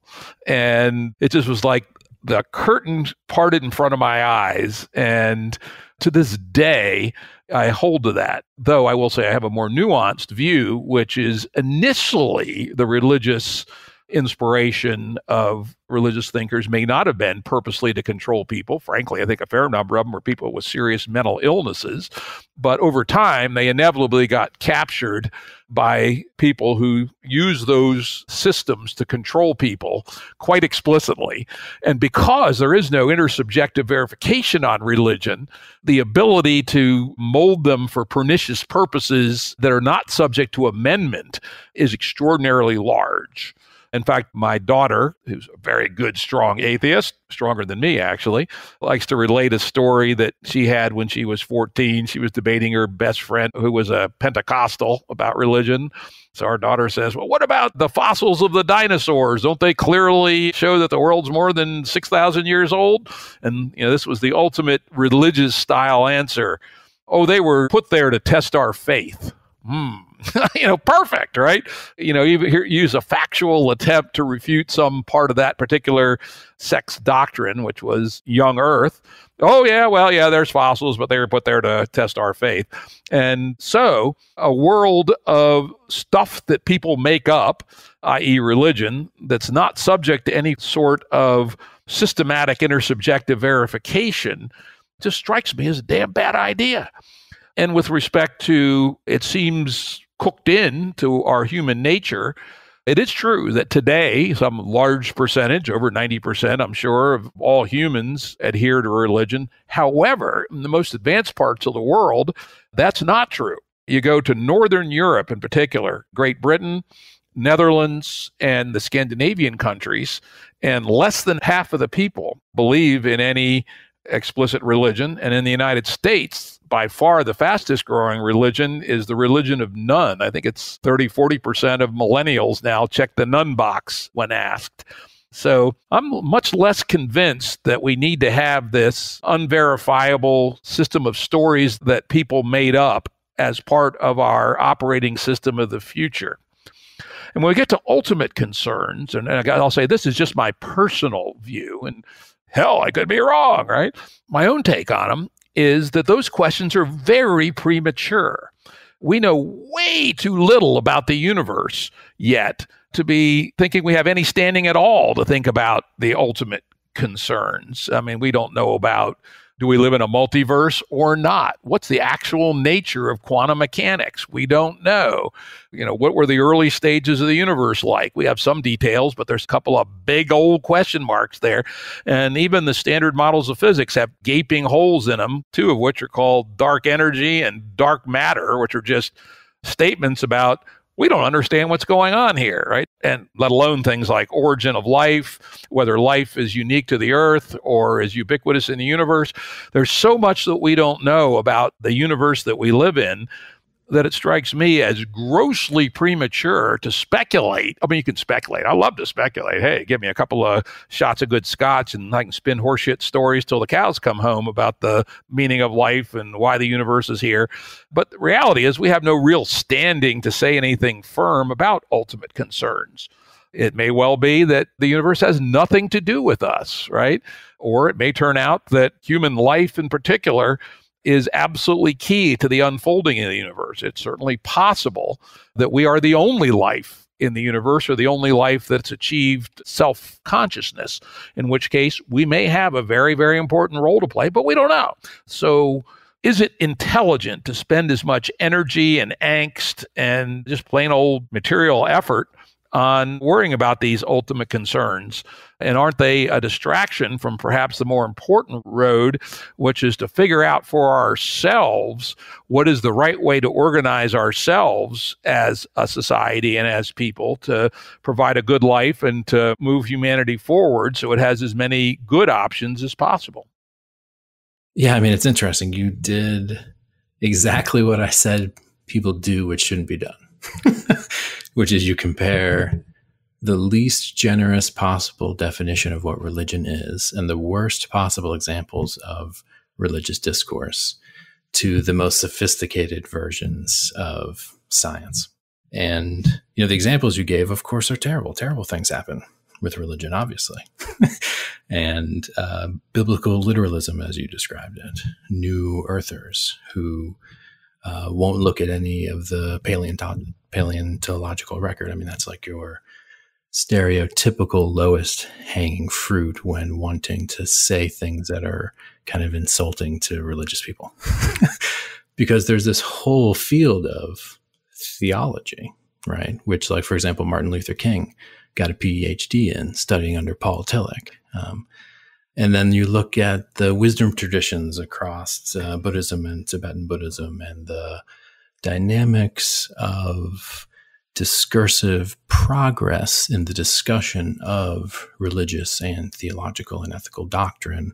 And it just was like the curtain parted in front of my eyes. And to this day, I hold to that. Though I will say I have a more nuanced view, which is initially the religious inspiration of religious thinkers may not have been purposely to control people. Frankly, I think a fair number of them were people with serious mental illnesses. But over time, they inevitably got captured by people who use those systems to control people quite explicitly. And because there is no intersubjective verification on religion, the ability to mold them for pernicious purposes that are not subject to amendment is extraordinarily large. In fact, my daughter, who's a very good, strong atheist, stronger than me actually, likes to relate a story that she had when she was 14. She was debating her best friend, who was a Pentecostal, about religion. So our daughter says, Well, what about the fossils of the dinosaurs? Don't they clearly show that the world's more than 6,000 years old? And, you know, this was the ultimate religious style answer. Oh, they were put there to test our faith. Hmm. you know, perfect, right? You know, even here, use a factual attempt to refute some part of that particular sex doctrine, which was young Earth. Oh, yeah, well, yeah, there's fossils, but they were put there to test our faith. And so, a world of stuff that people make up, i.e., religion, that's not subject to any sort of systematic intersubjective verification, just strikes me as a damn bad idea. And with respect to, it seems cooked in to our human nature. It is true that today, some large percentage, over 90%, I'm sure, of all humans adhere to religion. However, in the most advanced parts of the world, that's not true. You go to Northern Europe in particular, Great Britain, Netherlands, and the Scandinavian countries, and less than half of the people believe in any explicit religion. And in the United States, by far the fastest growing religion is the religion of none. I think it's 30, 40% of millennials now check the none box when asked. So I'm much less convinced that we need to have this unverifiable system of stories that people made up as part of our operating system of the future. And when we get to ultimate concerns, and I'll say this is just my personal view, and Hell, I could be wrong, right? My own take on them is that those questions are very premature. We know way too little about the universe yet to be thinking we have any standing at all to think about the ultimate concerns. I mean, we don't know about do we live in a multiverse or not? What's the actual nature of quantum mechanics? We don't know. You know, what were the early stages of the universe like? We have some details, but there's a couple of big old question marks there. And even the standard models of physics have gaping holes in them, two of which are called dark energy and dark matter, which are just statements about we don't understand what's going on here, right? And let alone things like origin of life, whether life is unique to the earth or is ubiquitous in the universe. There's so much that we don't know about the universe that we live in that it strikes me as grossly premature to speculate. I mean, you can speculate. I love to speculate. Hey, give me a couple of shots of good scotch and I can spin horseshit stories till the cows come home about the meaning of life and why the universe is here. But the reality is, we have no real standing to say anything firm about ultimate concerns. It may well be that the universe has nothing to do with us, right? Or it may turn out that human life in particular is absolutely key to the unfolding of the universe. It's certainly possible that we are the only life in the universe or the only life that's achieved self consciousness, in which case we may have a very, very important role to play, but we don't know. So, is it intelligent to spend as much energy and angst and just plain old material effort on worrying about these ultimate concerns? And aren't they a distraction from perhaps the more important road, which is to figure out for ourselves what is the right way to organize ourselves as a society and as people to provide a good life and to move humanity forward so it has as many good options as possible? Yeah, I mean, it's interesting. You did exactly what I said people do, which shouldn't be done. which is you compare the least generous possible definition of what religion is and the worst possible examples of religious discourse to the most sophisticated versions of science. And, you know, the examples you gave, of course, are terrible. Terrible things happen. with religion, obviously, and uh, biblical literalism, as you described it, new earthers who uh, won't look at any of the paleonto- paleontological record. I mean, that's like your stereotypical lowest hanging fruit when wanting to say things that are kind of insulting to religious people. because there's this whole field of theology, right? Which, like, for example, Martin Luther King got a PhD in studying under Paul Tillich. Um, and then you look at the wisdom traditions across uh, Buddhism and Tibetan Buddhism and the dynamics of discursive progress in the discussion of religious and theological and ethical doctrine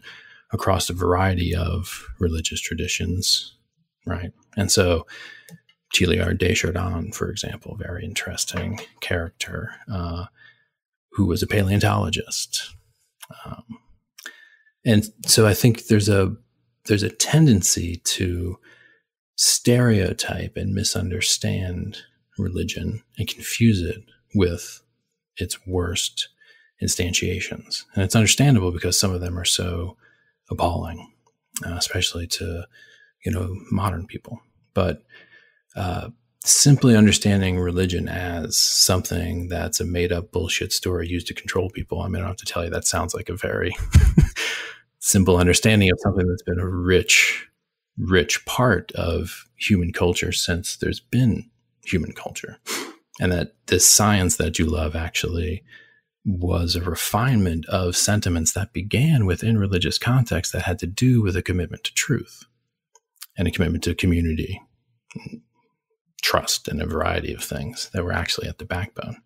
across a variety of religious traditions, right? And so Teilhard de for example, very interesting character, uh, who was a paleontologist. Um, and so I think there's a there's a tendency to stereotype and misunderstand religion and confuse it with its worst instantiations. And it's understandable because some of them are so appalling, uh, especially to you know modern people. But uh, simply understanding religion as something that's a made up bullshit story used to control people. I mean, I don't have to tell you that sounds like a very simple understanding of something that's been a rich, rich part of human culture since there's been human culture. And that this science that you love actually was a refinement of sentiments that began within religious context that had to do with a commitment to truth and a commitment to community, trust, and a variety of things that were actually at the backbone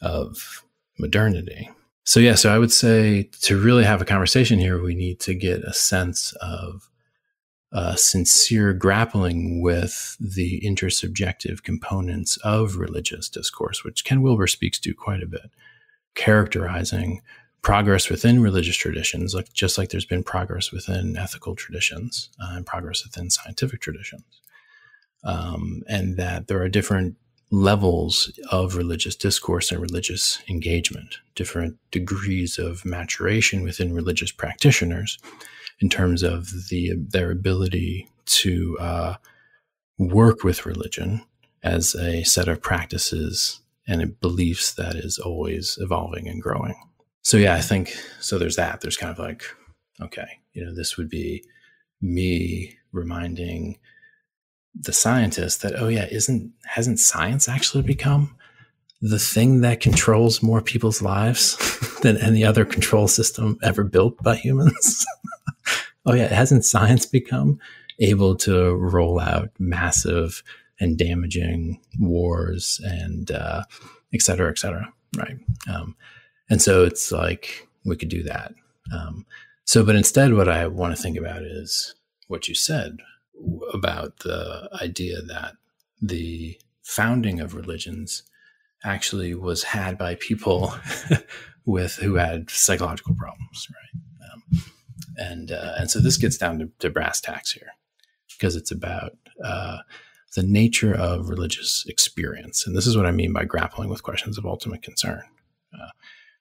of modernity. So, yeah, so I would say to really have a conversation here, we need to get a sense of a sincere grappling with the intersubjective components of religious discourse, which Ken Wilber speaks to quite a bit characterizing progress within religious traditions, like just like there's been progress within ethical traditions uh, and progress within scientific traditions, um, and that there are different levels of religious discourse and religious engagement, different degrees of maturation within religious practitioners in terms of the their ability to uh, work with religion as a set of practices and beliefs that is always evolving and growing. So yeah, I think so. There's that. There's kind of like, okay, you know, this would be me reminding the scientist that, oh yeah, isn't hasn't science actually become the thing that controls more people's lives than any other control system ever built by humans? oh yeah, hasn't science become able to roll out massive and damaging wars and uh, et cetera, et cetera. Right. Um, and so it's like we could do that. Um, so, but instead, what I want to think about is what you said about the idea that the founding of religions actually was had by people with who had psychological problems, right? Um, and uh, and so this gets down to, to brass tacks here because it's about uh, the nature of religious experience. And this is what I mean by grappling with questions of ultimate concern. Uh,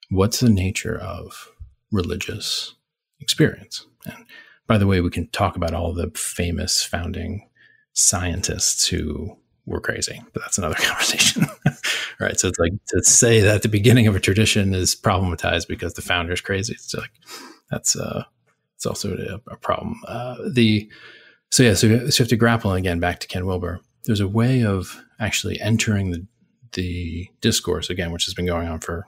what's the nature of religious experience? And by the way, we can talk about all the famous founding scientists who were crazy, but that's another conversation. right. So it's like to say that the beginning of a tradition is problematized because the founder is crazy. It's like, that's, uh, it's also a, a problem. Uh, the, so yeah, so, you have to grapple again back to Ken Wilber. There's a way of actually entering the the discourse again, which has been going on for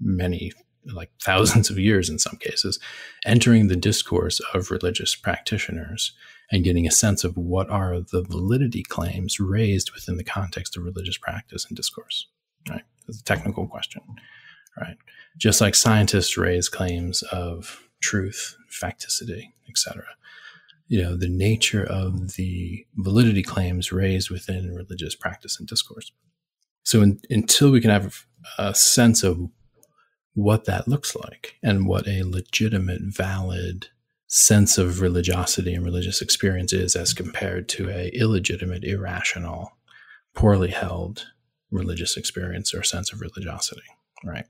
many like thousands of years in some cases, entering the discourse of religious practitioners and getting a sense of what are the validity claims raised within the context of religious practice and discourse. Right, it's a technical question. Right, just like scientists raise claims of truth, facticity, etc you know the nature of the validity claims raised within religious practice and discourse so in, until we can have a sense of what that looks like and what a legitimate valid sense of religiosity and religious experience is as compared to a illegitimate irrational poorly held religious experience or sense of religiosity right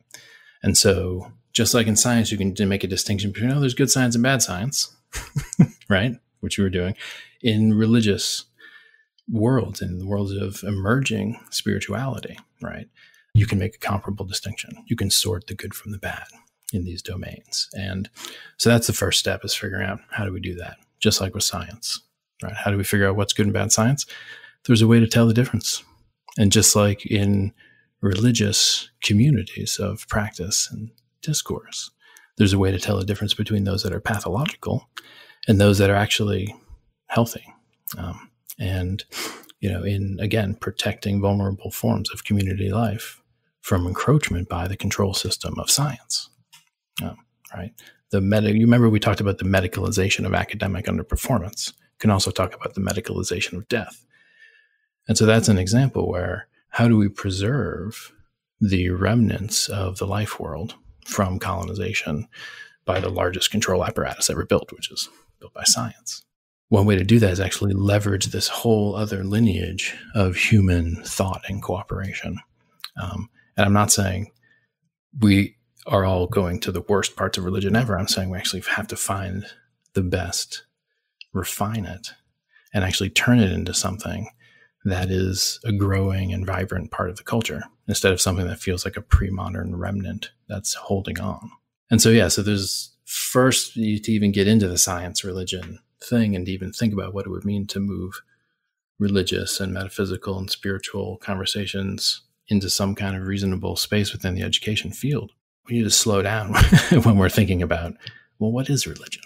And so, just like in science, you can make a distinction between, oh, there's good science and bad science, right? Which you were doing. In religious worlds, in the worlds of emerging spirituality, right? You can make a comparable distinction. You can sort the good from the bad in these domains. And so that's the first step is figuring out how do we do that? Just like with science, right? How do we figure out what's good and bad science? There's a way to tell the difference. And just like in religious communities of practice and discourse, there's a way to tell the difference between those that are pathological and those that are actually healthy. Um, and, you know, in again, protecting vulnerable forms of community life from encroachment by the control system of science. Um, right? The meta, you remember we talked about the medicalization of academic underperformance. You can also talk about the medicalization of death. And so that's an example where how do we preserve the remnants of the life world from colonization by the largest control apparatus ever built, which is built by science? One way to do that is actually leverage this whole other lineage of human thought and cooperation. Um, and I'm not saying we are all going to the worst parts of religion ever. I'm saying we actually have to find the best, refine it, and actually turn it into something that is a growing and vibrant part of the culture instead of something that feels like a pre-modern remnant that's holding on. And so, yeah, so there's first you to even get into the science religion thing and even think about what it would mean to move religious and metaphysical and spiritual conversations into some kind of reasonable space within the education field. We need to slow down when we're thinking about, well, what is religion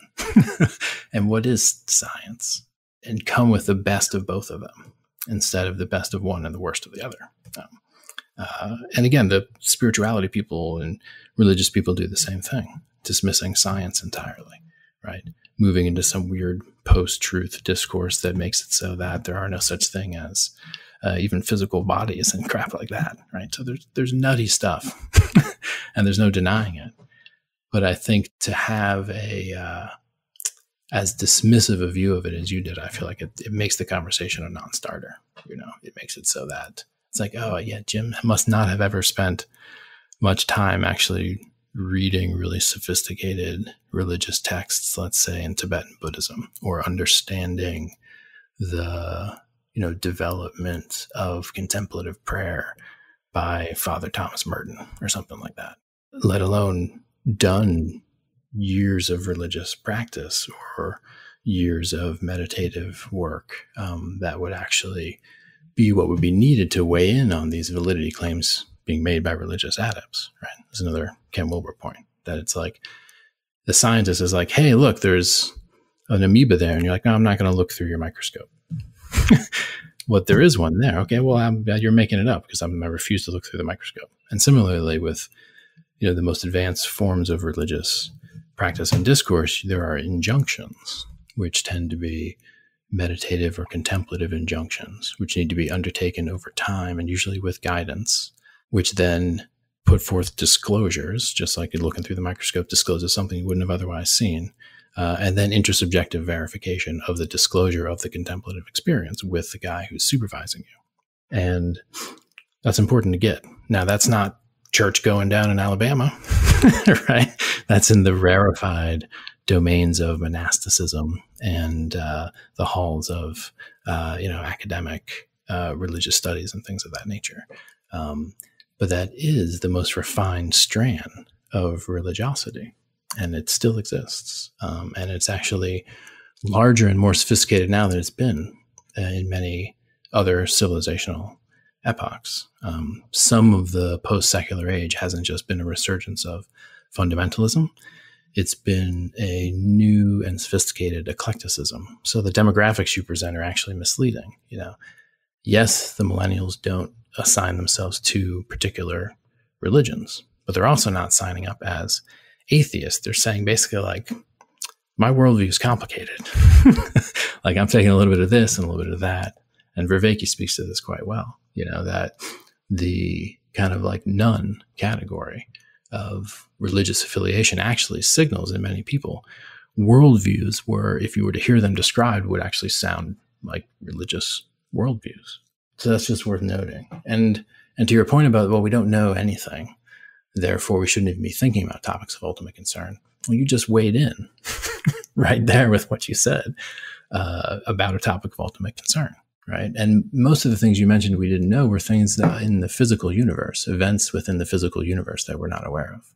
and what is science? And come with the best of both of them instead of the best of one and the worst of the other. Um, uh, and again, the spirituality people and religious people do the same thing, dismissing science entirely, right? Moving into some weird post truth discourse that makes it so that there are no such thing as uh, even physical bodies and crap like that, right? So there's there's nutty stuff, and there's no denying it. But I think to have a uh, as dismissive a view of it as you did, I feel like it, it makes the conversation a non-starter. You know, it makes it so that it's like, oh yeah, Jim must not have ever spent much time actually reading really sophisticated religious texts, let's say in Tibetan Buddhism, or understanding the you know development of contemplative prayer by Father Thomas Merton or something like that. Let alone done years of religious practice or years of meditative work um, that would actually be what would be needed to weigh in on these validity claims being made by religious adepts. Right? There's another Ken Wilber point that it's like the scientist is like, hey, look, there's an amoeba there, and you're like, no, I'm not going to look through your microscope. What there is one there. Okay, well, I'm, you're making it up because I'm, I refuse to look through the microscope. And similarly, with you know the most advanced forms of religious practice and discourse, there are injunctions, which tend to be meditative or contemplative injunctions, which need to be undertaken over time and usually with guidance, which then put forth disclosures, just like looking through the microscope discloses something you wouldn't have otherwise seen. Uh, and then intersubjective verification of the disclosure of the contemplative experience with the guy who's supervising you. And that's important to get. Now, that's not church going down in Alabama, right? That's in the rarefied domains of monasticism and uh, the halls of uh, you know academic uh, religious studies and things of that nature. Um, but that is the most refined strand of religiosity, and it still exists. Um, and it's actually larger and more sophisticated now than it's been uh, in many other civilizational epochs. Um, some of the post secular age hasn't just been a resurgence of fundamentalism, it's been a new and sophisticated eclecticism. So the demographics you present are actually misleading. You know, yes, the millennials don't assign themselves to particular religions, but they're also not signing up as atheists. They're saying basically like, my worldview is complicated. like I'm taking a little bit of this and a little bit of that. And Vervaeke speaks to this quite well you know, that the kind of like none category of religious affiliation actually signals in many people worldviews where, if you were to hear them described, would actually sound like religious worldviews. So that's just worth noting. And and to your point about well, we don't know anything. Therefore, we shouldn't even be thinking about topics of ultimate concern. Well, you just weighed in right there with what you said uh, about a topic of ultimate concern, right? And most of the things you mentioned we didn't know were things that in the physical universe, events within the physical universe that we're not aware of.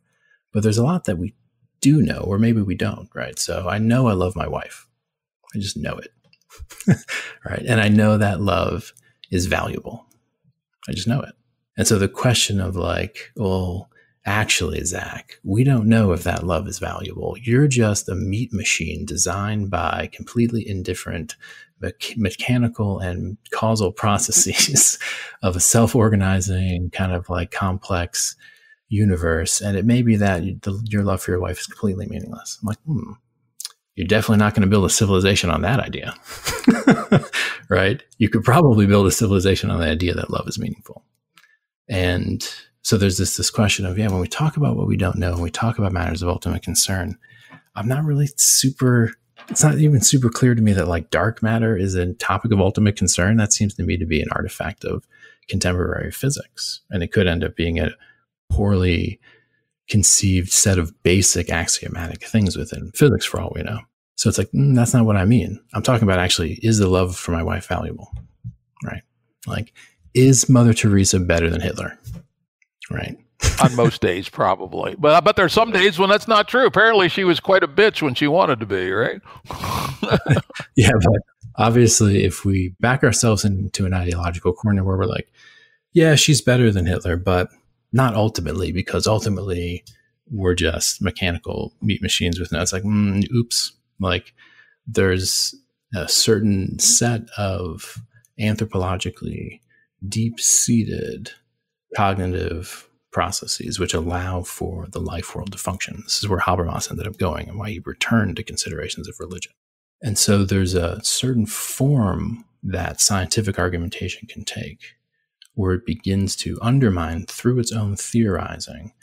But there's a lot that we do know, or maybe we don't, right? So I know I love my wife. I just know it, right? And I know that love is valuable. I just know it. And so the question of like, well, actually, Zak, we don't know if that love is valuable. You're just a meat machine designed by completely indifferent me- mechanical and causal processes of a self organizing, kind of like complex universe. And it may be that the, your love for your wife is completely meaningless. I'm like, hmm, you're definitely not going to build a civilization on that idea. right? You could probably build a civilization on the idea that love is meaningful. And so there's this this question of, yeah, when we talk about what we don't know, when we talk about matters of ultimate concern, I'm not really super it's not even super clear to me that like dark matter is a topic of ultimate concern. That seems to me to be an artifact of contemporary physics. And it could end up being a poorly conceived set of basic axiomatic things within physics for all we know. So it's like, mm, that's not what I mean. I'm talking about actually, is the love for my wife valuable? Right. Like, is Mother Teresa better than Hitler? Right. on most days, probably. But I bet there's some days when that's not true. Apparently, she was quite a bitch when she wanted to be, right? yeah, but obviously, if we back ourselves into an ideological corner where we're like, yeah, she's better than Hitler, but not ultimately, because ultimately we're just mechanical meat machines with no. It's like, mm, oops. Like, there's a certain set of anthropologically deep seated cognitive processes which allow for the life world to function. This is where Habermas ended up going and why he returned to considerations of religion. And so there's a certain form that scientific argumentation can take where it begins to undermine through its own theorizing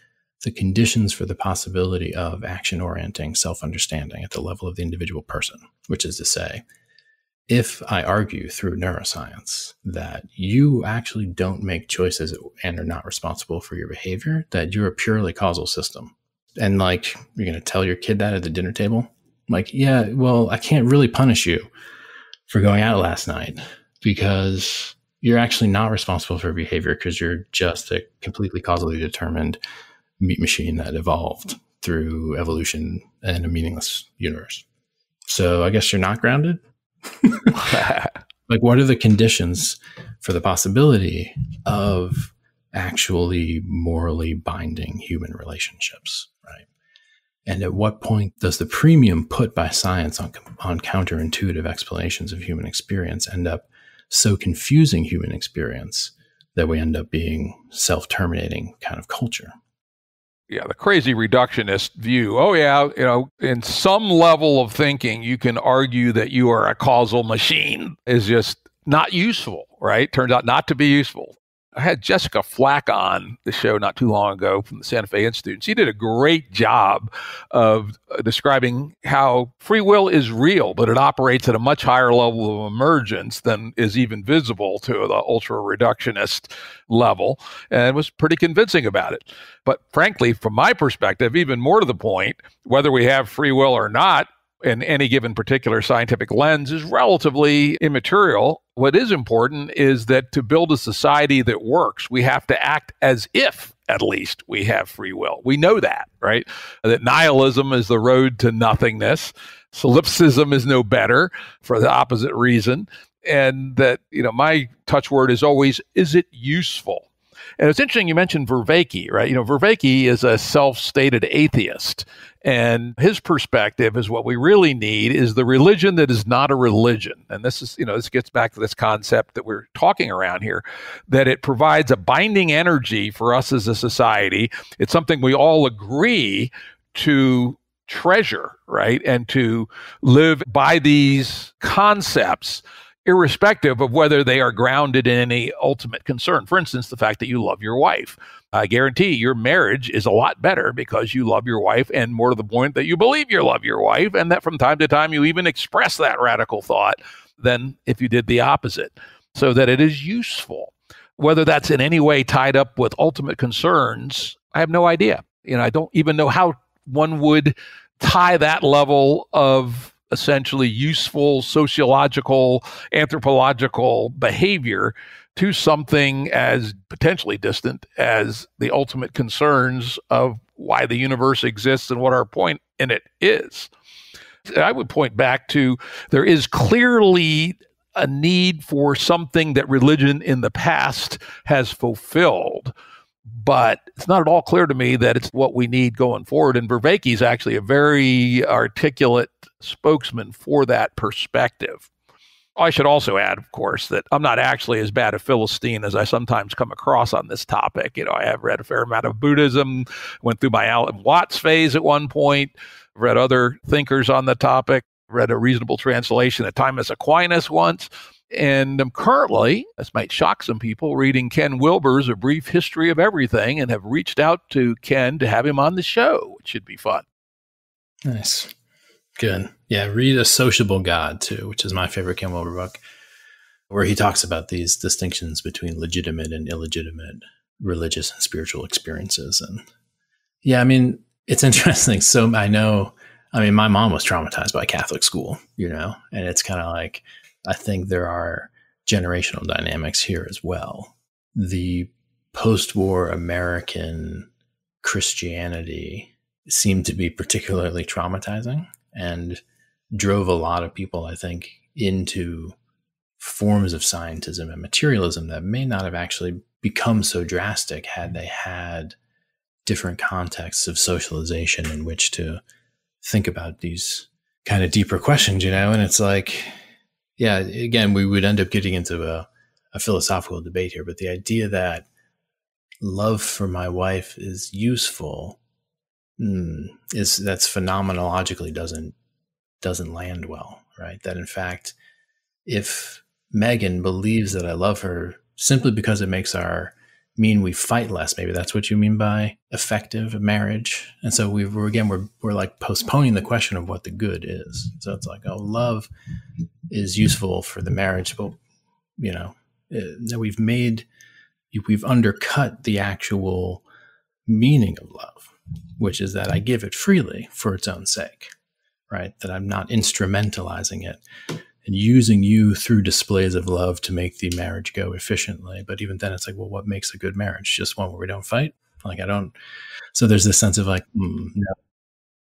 the conditions for the possibility of action orienting self understanding at the level of the individual person, which is to say, if I argue through neuroscience that you actually don't make choices and are not responsible for your behavior, that you're a purely causal system. And like, you're going to tell your kid that at the dinner table? Like, yeah, well, I can't really punish you for going out last night because you're actually not responsible for behavior because you're just a completely causally determined meat machine that evolved through evolution in a meaningless universe. So I guess you're not grounded like, what are the conditions for the possibility of actually morally binding human relationships, right? And at what point does the premium put by science on, on counterintuitive explanations of human experience end up so confusing human experience that we end up being self terminating kind of culture? Yeah, the crazy reductionist view. Oh, yeah, you know, in some level of thinking, you can argue that you are a causal machine is just not useful, right? Turns out not to be useful. I had Jessica Flack on the show not too long ago from the Santa Fe Institute. She did a great job of uh, describing how free will is real, but it operates at a much higher level of emergence than is even visible to the ultra reductionist level, and was pretty convincing about it. But frankly, from my perspective, even more to the point, whether we have free will or not, in any given particular scientific lens is relatively immaterial. What is important is that to build a society that works, we have to act as if at least we have free will. We know that, right? That nihilism is the road to nothingness. Solipsism is no better for the opposite reason. And that, you know, my touchword is always, is it useful? And it's interesting you mentioned Vervaeke, right? You know, Vervaeke is a self-stated atheist, and his perspective is what we really need is the religion that is not a religion. And this is, you know, this gets back to this concept that we're talking around here, that it provides a binding energy for us as a society. It's something we all agree to treasure, right? And to live by these concepts irrespective of whether they are grounded in any ultimate concern. For instance, the fact that you love your wife. I guarantee your marriage is a lot better because you love your wife, and more to the point that you believe you love your wife, and that from time to time you even express that radical thought than if you did the opposite, so that it is useful. Whether that's in any way tied up with ultimate concerns I have no idea. You know, I don't even know how one would tie that level of essentially useful sociological, anthropological behavior to something as potentially distant as the ultimate concerns of why the universe exists and what our point in it is. I would point back to there is clearly a need for something that religion in the past has fulfilled. But it's not at all clear to me that it's what we need going forward. And Vervaeke is actually a very articulate spokesman for that perspective. I should also add, of course, that I'm not actually as bad a Philistine as I sometimes come across on this topic. You know, I have read a fair amount of Buddhism, went through my Alan Watts phase at one point, read other thinkers on the topic, read a reasonable translation of Thomas Aquinas once. And I'm currently, this might shock some people, reading Ken Wilber's A Brief History of Everything and have reached out to Ken to have him on the show, which should be fun. Nice. Good. Yeah, read A Sociable God too, which is my favorite Ken Wilber book, where he talks about these distinctions between legitimate and illegitimate religious and spiritual experiences. And yeah, I mean, it's interesting. So I know, I mean, my mom was traumatized by Catholic school, you know, and it's kind of like, I think there are generational dynamics here as well. The post war American Christianity seemed to be particularly traumatizing and drove a lot of people, I think, into forms of scientism and materialism that may not have actually become so drastic had they had different contexts of socialization in which to think about these kind of deeper questions, you know? And it's like, yeah, again, we would end up getting into a, a philosophical debate here, but the idea that love for my wife is useful mm, is that's phenomenologically doesn't doesn't land well, right? That in fact, if Megan believes that I love her simply because it makes our mean we fight less, maybe that's what you mean by effective marriage. And so we are again we're we're like postponing the question of what the good is. So it's like, oh, love is useful for the marriage, but you know, uh, we've made we've undercut the actual meaning of love which is that I give it freely for its own sake, right? That I'm not instrumentalizing it and using you through displays of love to make the marriage go efficiently. But even then, it's like, well, what makes a good marriage? Just one where we don't fight? Like, I don't. So there's this sense of like, mm, no.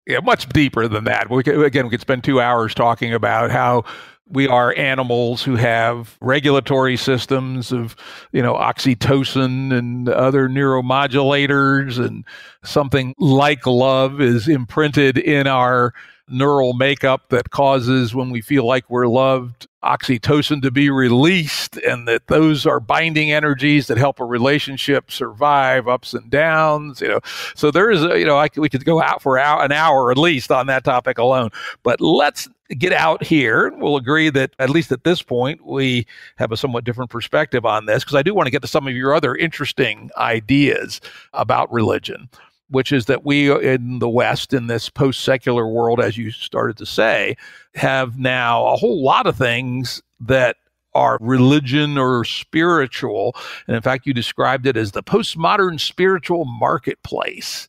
Yeah, much deeper than that. We could, again, we could spend two hours talking about how we are animals who have regulatory systems of you know oxytocin and other neuromodulators and something like love is imprinted in our neural makeup that causes when we feel like we're loved oxytocin to be released and that those are binding energies that help a relationship survive ups and downs you know. So there is a, you know I, we could go out for an hour at least on that topic alone. But let's get out here we'll agree that at least at this point we have a somewhat different perspective on this because i do want to get to some of your other interesting ideas about religion which is that we in the West, in this post secular world, as you started to say, have now a whole lot of things that are religion or spiritual. And in fact, you described it as the postmodern spiritual marketplace.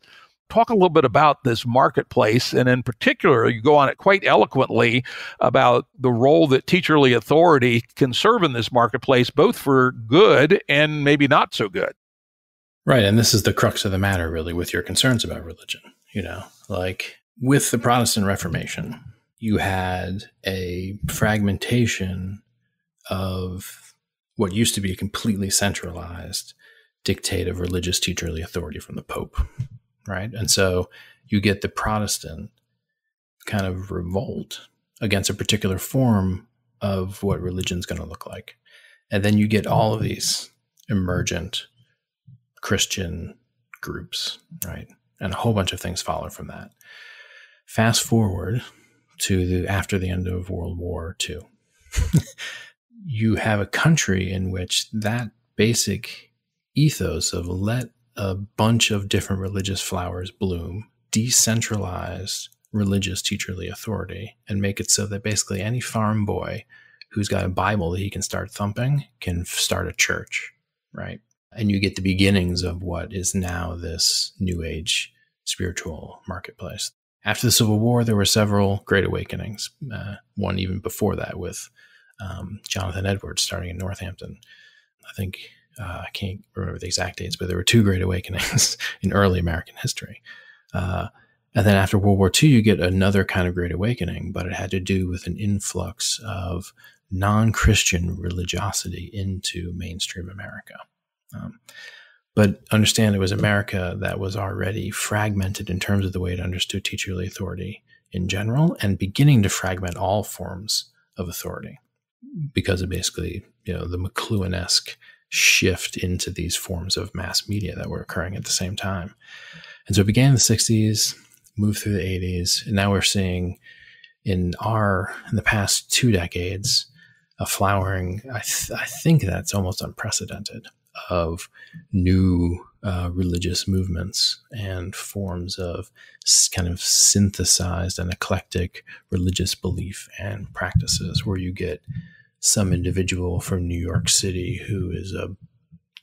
Talk a little bit about this marketplace, and in particular, you go on it quite eloquently about the role that teacherly authority can serve in this marketplace, both for good and maybe not so good. Right. And this is the crux of the matter, really, with your concerns about religion. You know, like with the Protestant Reformation, you had a fragmentation of what used to be a completely centralized dictate of religious teacherly authority from the Pope. Right. And so you get the Protestant kind of revolt against a particular form of what religion's going to look like. And then you get all of these emergent Christian groups, right? And a whole bunch of things follow from that. Fast forward to the after the end of World War II. you have a country in which that basic ethos of let a bunch of different religious flowers bloom, decentralized religious teacherly authority, and make it so that basically any farm boy who's got a Bible that he can start thumping can start a church, right? and you get the beginnings of what is now this new age spiritual marketplace. After the Civil War, there were several great awakenings. Uh, one even before that with um, Jonathan Edwards starting in Northampton. I think uh, I can't remember the exact dates, but there were two great awakenings in early American history. Uh, and then after World War II, you get another kind of great awakening, but it had to do with an influx of non Christian religiosity into mainstream America. Um, but understand it was America that was already fragmented in terms of the way it understood teacherly authority in general and beginning to fragment all forms of authority because of basically, you know, the McLuhan esque shift into these forms of mass media that were occurring at the same time. And so it began in the 60s, moved through the 80s, and now we're seeing in our, in the past two decades, a flowering, I, th- I think that's almost unprecedented, of new uh, religious movements and forms of kind of synthesized and eclectic religious belief and practices where you get some individual from New York City who is uh,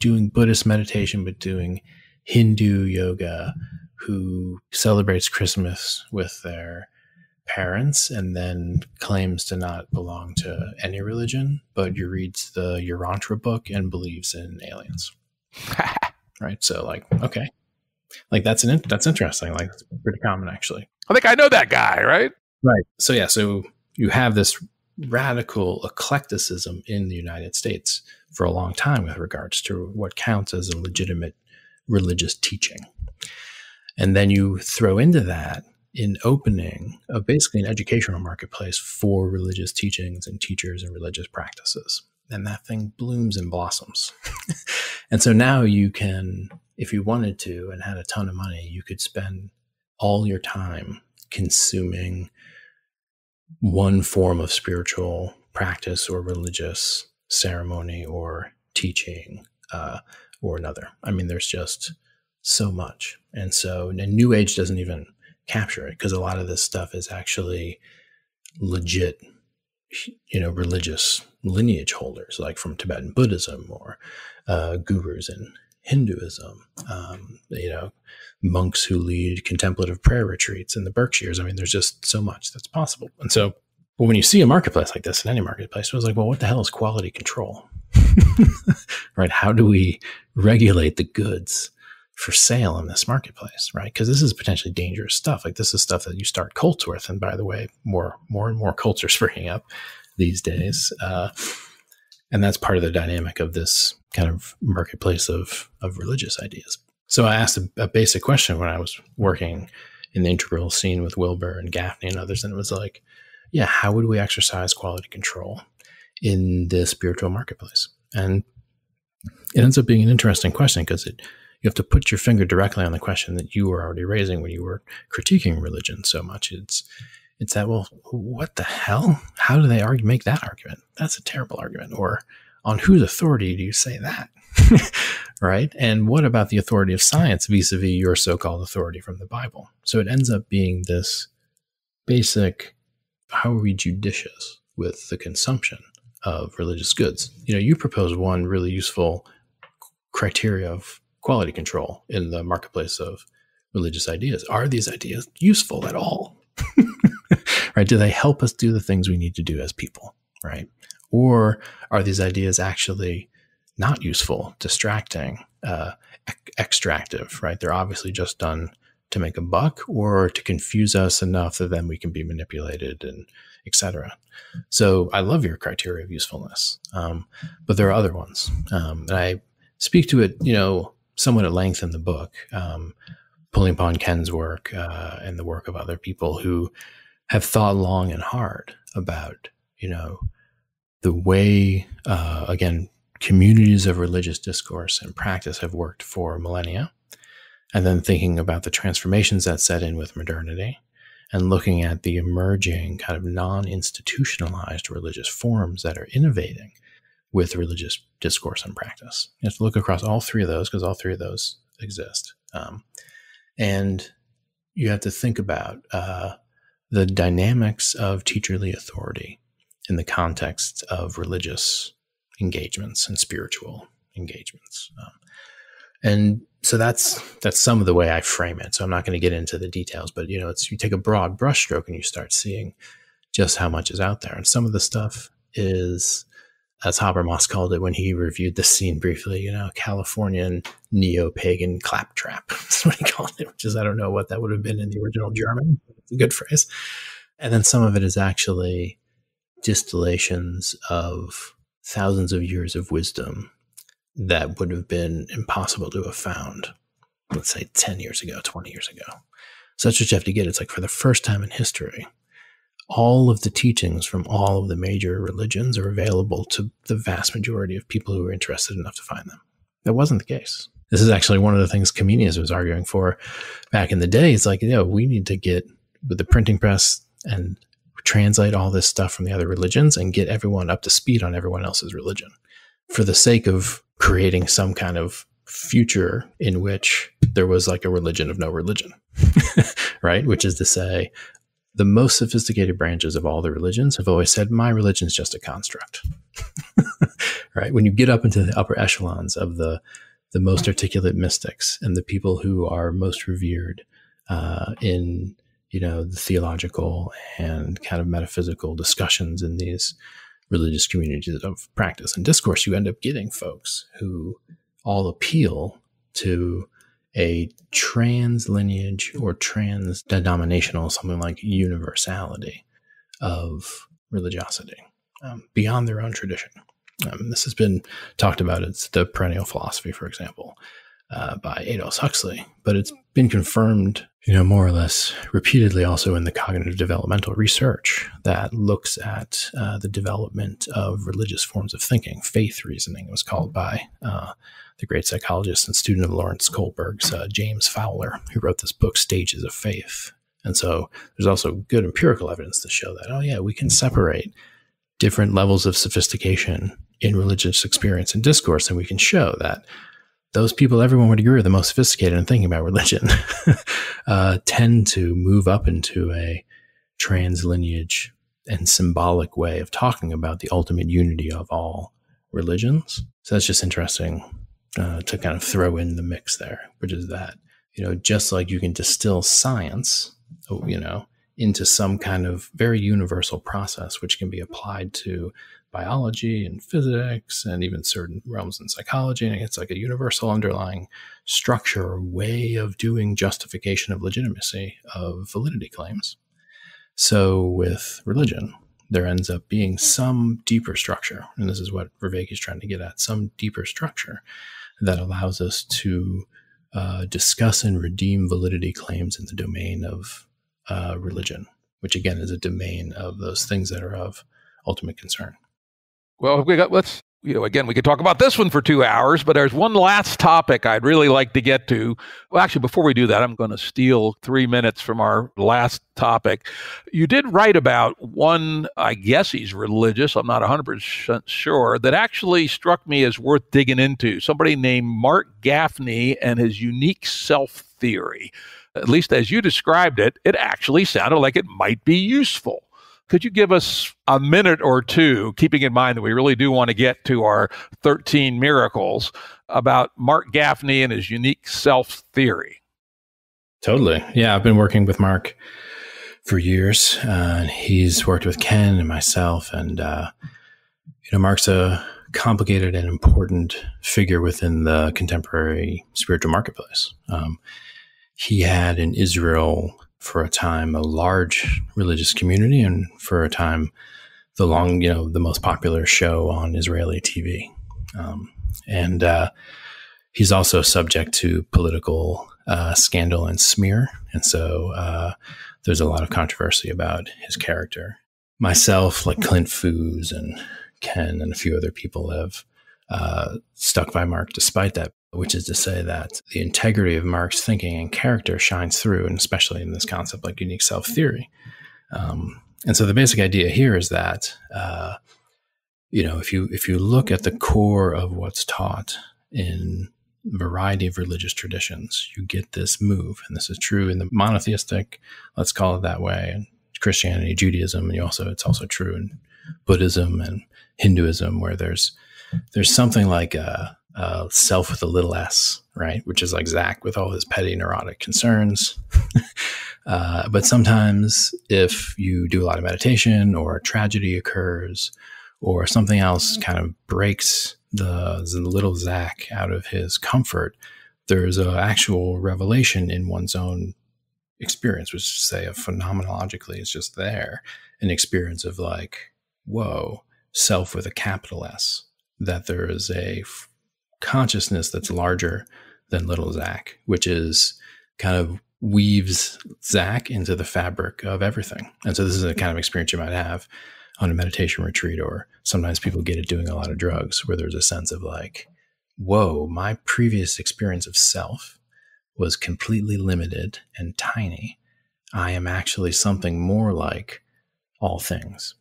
doing Buddhist meditation, but doing Hindu yoga, who celebrates Christmas with their parents and then claims to not belong to any religion, but you reads the Urantia book and believes in aliens. right. So like, okay. Like that's an that's interesting. Like that's pretty common actually. I think I know that guy, right? Right. So yeah, so you have this radical eclecticism in the United States for a long time with regards to what counts as a legitimate religious teaching. And then you throw into that an opening of basically an educational marketplace for religious teachings and teachers and religious practices. And that thing blooms and blossoms. and so now you can, if you wanted to and had a ton of money, you could spend all your time consuming one form of spiritual practice or religious ceremony or teaching uh, or another. I mean, there's just so much. And so, and New Age doesn't even capture it because a lot of this stuff is actually legit, you know, religious lineage holders, like from Tibetan Buddhism or uh, gurus in Hinduism, um, you know, monks who lead contemplative prayer retreats in the Berkshires. I mean, there's just so much that's possible. And so, well, when you see a marketplace like this in any marketplace, it was like, well, what the hell is quality control? right? How do we regulate the goods for sale in this marketplace, right? Because this is potentially dangerous stuff. Like this is stuff that you start cults with. And by the way, more, more and more cults are springing up these days. Uh, and that's part of the dynamic of this kind of marketplace of, of religious ideas. So I asked a, a basic question when I was working in the integral scene with Wilber and Gafni and others. And it was like, yeah, how would we exercise quality control in the spiritual marketplace? And it ends up being an interesting question because it you have to put your finger directly on the question that you were already raising when you were critiquing religion so much. It's it's that well, what the hell? How do they argue make that argument? That's a terrible argument. Or on whose authority do you say that? right? And what about the authority of science vis-a-vis your so-called authority from the Bible? So it ends up being this basic how are we judicious with the consumption of religious goods? You know, you propose one really useful criteria of quality control in the marketplace of religious ideas. Are these ideas useful at all? right? Do they help us do the things we need to do as people? Right? Or are these ideas actually not useful, distracting, uh, extractive? Right? They're obviously just done to make a buck or to confuse us enough that then we can be manipulated and etc. So I love your criteria of usefulness, um, but there are other ones, um, and I speak to it, you know, somewhat at length in the book, um, pulling upon Ken's work uh, and the work of other people who have thought long and hard about, you know, the way, uh, again, communities of religious discourse and practice have worked for millennia, and then thinking about the transformations that set in with modernity, and looking at the emerging kind of non institutionalized religious forms that are innovating with religious discourse and practice. You have to look across all three of those because all three of those exist. Um, and you have to think about uh, the dynamics of teacherly authority in the context of religious engagements and spiritual engagements. Um, and so that's that's some of the way I frame it. So I'm not going to get into the details, but you know, it's you take a broad brushstroke and you start seeing just how much is out there. And some of the stuff is, as Habermas called it when he reviewed the scene briefly, you know, Californian neo pagan claptrap. That's what he called it, which is I don't know what that would have been in the original German. It's a good phrase. And then some of it is actually distillations of thousands of years of wisdom that would have been impossible to have found, let's say 10 years ago, 20 years ago. So that's what you have to get. It's like for the first time in history, all of the teachings from all of the major religions are available to the vast majority of people who are interested enough to find them. That wasn't the case. This is actually one of the things Comenius was arguing for back in the day. It's like, you know, we need to get with the printing press and translate all this stuff from the other religions and get everyone up to speed on everyone else's religion for the sake of creating some kind of future in which there was like a religion of no religion, right? Which is to say, the most sophisticated branches of all the religions have always said, my religion is just a construct, right? When you get up into the upper echelons of the, the most articulate mystics and the people who are most revered uh, in you know, the theological and kind of metaphysical discussions in these religious communities of practice and discourse, you end up getting folks who all appeal to a trans lineage or trans denominational, something like universality of religiosity um, beyond their own tradition. Um, this has been talked about. It's the perennial philosophy, for example, uh, by Aldous Huxley, but it's been confirmed you know, more or less repeatedly also in the cognitive developmental research that looks at uh, the development of religious forms of thinking. Faith reasoning was called by uh, the great psychologist and student of Lawrence Kohlberg's uh, James Fowler, who wrote this book, Stages of Faith. And so there's also good empirical evidence to show that, oh, yeah, we can separate different levels of sophistication in religious experience and discourse, and we can show that those people everyone would agree are the most sophisticated in thinking about religion uh, tend to move up into a trans lineage and symbolic way of talking about the ultimate unity of all religions. So that's just interesting uh, to kind of throw in the mix there, which is that, you know, just like you can distill science, you know, into some kind of very universal process, which can be applied to biology and physics and even certain realms in psychology. And it's like a universal underlying structure or way of doing justification of legitimacy of validity claims. So with religion, there ends up being some deeper structure. And this is what Vervaeke is trying to get at some deeper structure that allows us to uh, discuss and redeem validity claims in the domain of uh, religion, which again is a domain of those things that are of ultimate concern. Well, we got let's you know again we could talk about this one for two hours, but there's one last topic I'd really like to get to. Well, actually, before we do that, I'm going to steal three minutes from our last topic. You did write about one, I guess he's religious. I'm not 100 percent sure. That actually struck me as worth digging into. Somebody named Marc Gafni and his unique self theory. At least as you described it, it actually sounded like it might be useful. Could you give us a minute or two, keeping in mind that we really do want to get to our 13 miracles, about Marc Gafni and his unique self theory? Totally. Yeah, I've been working with Marc for years. Uh, he's worked with Ken and myself, and uh, you know, Marc's a complicated and important figure within the contemporary spiritual marketplace. Um, he had in Israel for a time a large religious community and for a time the long you know the most popular show on israeli tv um, and uh, he's also subject to political uh, scandal and smear. And so uh, there's a lot of controversy about his character. Myself like Clint Fuhs and ken and a few other people have uh, stuck by Marc despite that which is to say that the integrity of Marc's thinking and character shines through, and especially in this concept like unique self theory. Um, and so the basic idea here is that uh, you know if you if you look at the core of what's taught in variety of religious traditions, you get this move, and this is true in the monotheistic, let's call it that way, Christianity, Judaism, and you also it's also true in Buddhism and Hinduism, where there's there's something like a uh, self with a little s, right? Which is like Zak with all his petty neurotic concerns. uh, but sometimes, if you do a lot of meditation or a tragedy occurs or something else kind of breaks the, the little Zak out of his comfort, there's an actual revelation in one's own experience, which is say, a phenomenologically, it's just there, an experience of like, whoa, self with a capital S, that there is a consciousness that's larger than little Zak, which is kind of weaves Zak into the fabric of everything. And so this is a kind of experience you might have on a meditation retreat, or sometimes people get it doing a lot of drugs, where there's a sense of like, whoa, my previous experience of self was completely limited and tiny. I am actually something more like all things.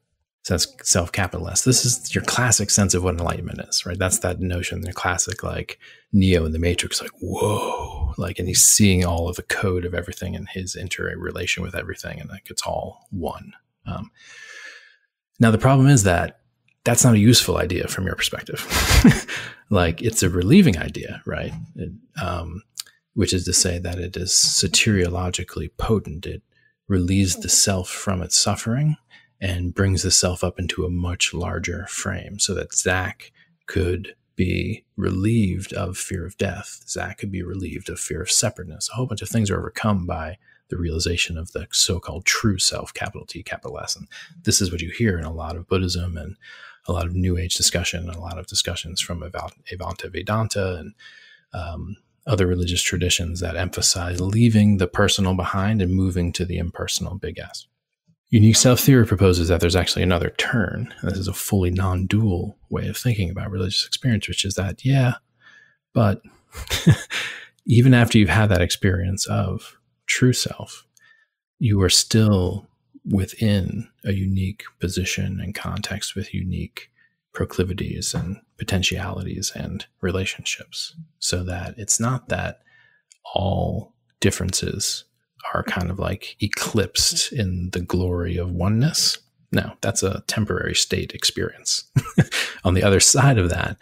So that's self capitalist. This is your classic sense of what enlightenment is, right? That's that notion, the classic like Neo in the Matrix, like, whoa, like, and he's seeing all of the code of everything and his interrelation with everything, and like it's all one. Um, now, the problem is that that's not a useful idea from your perspective. like, it's a relieving idea, right? It, um, which is to say that it is soteriologically potent. It relieves the self from its suffering and brings the self up into a much larger frame so that Zak could be relieved of fear of death. Zak could be relieved of fear of separateness. A whole bunch of things are overcome by the realization of the so-called true self, capital T, capital S. And this is what you hear in a lot of Buddhism and a lot of New Age discussion, and a lot of discussions from Advaita Vedanta and um, other religious traditions that emphasize leaving the personal behind and moving to the impersonal big S. Unique self theory proposes that there's actually another turn. This is a fully non dual way of thinking about religious experience, which is that, yeah, but even after you've had that experience of true self, you are still within a unique position and context with unique proclivities and potentialities and relationships so that it's not that all differences are kind of like eclipsed in the glory of oneness. No, that's a temporary state experience. on the other side of that,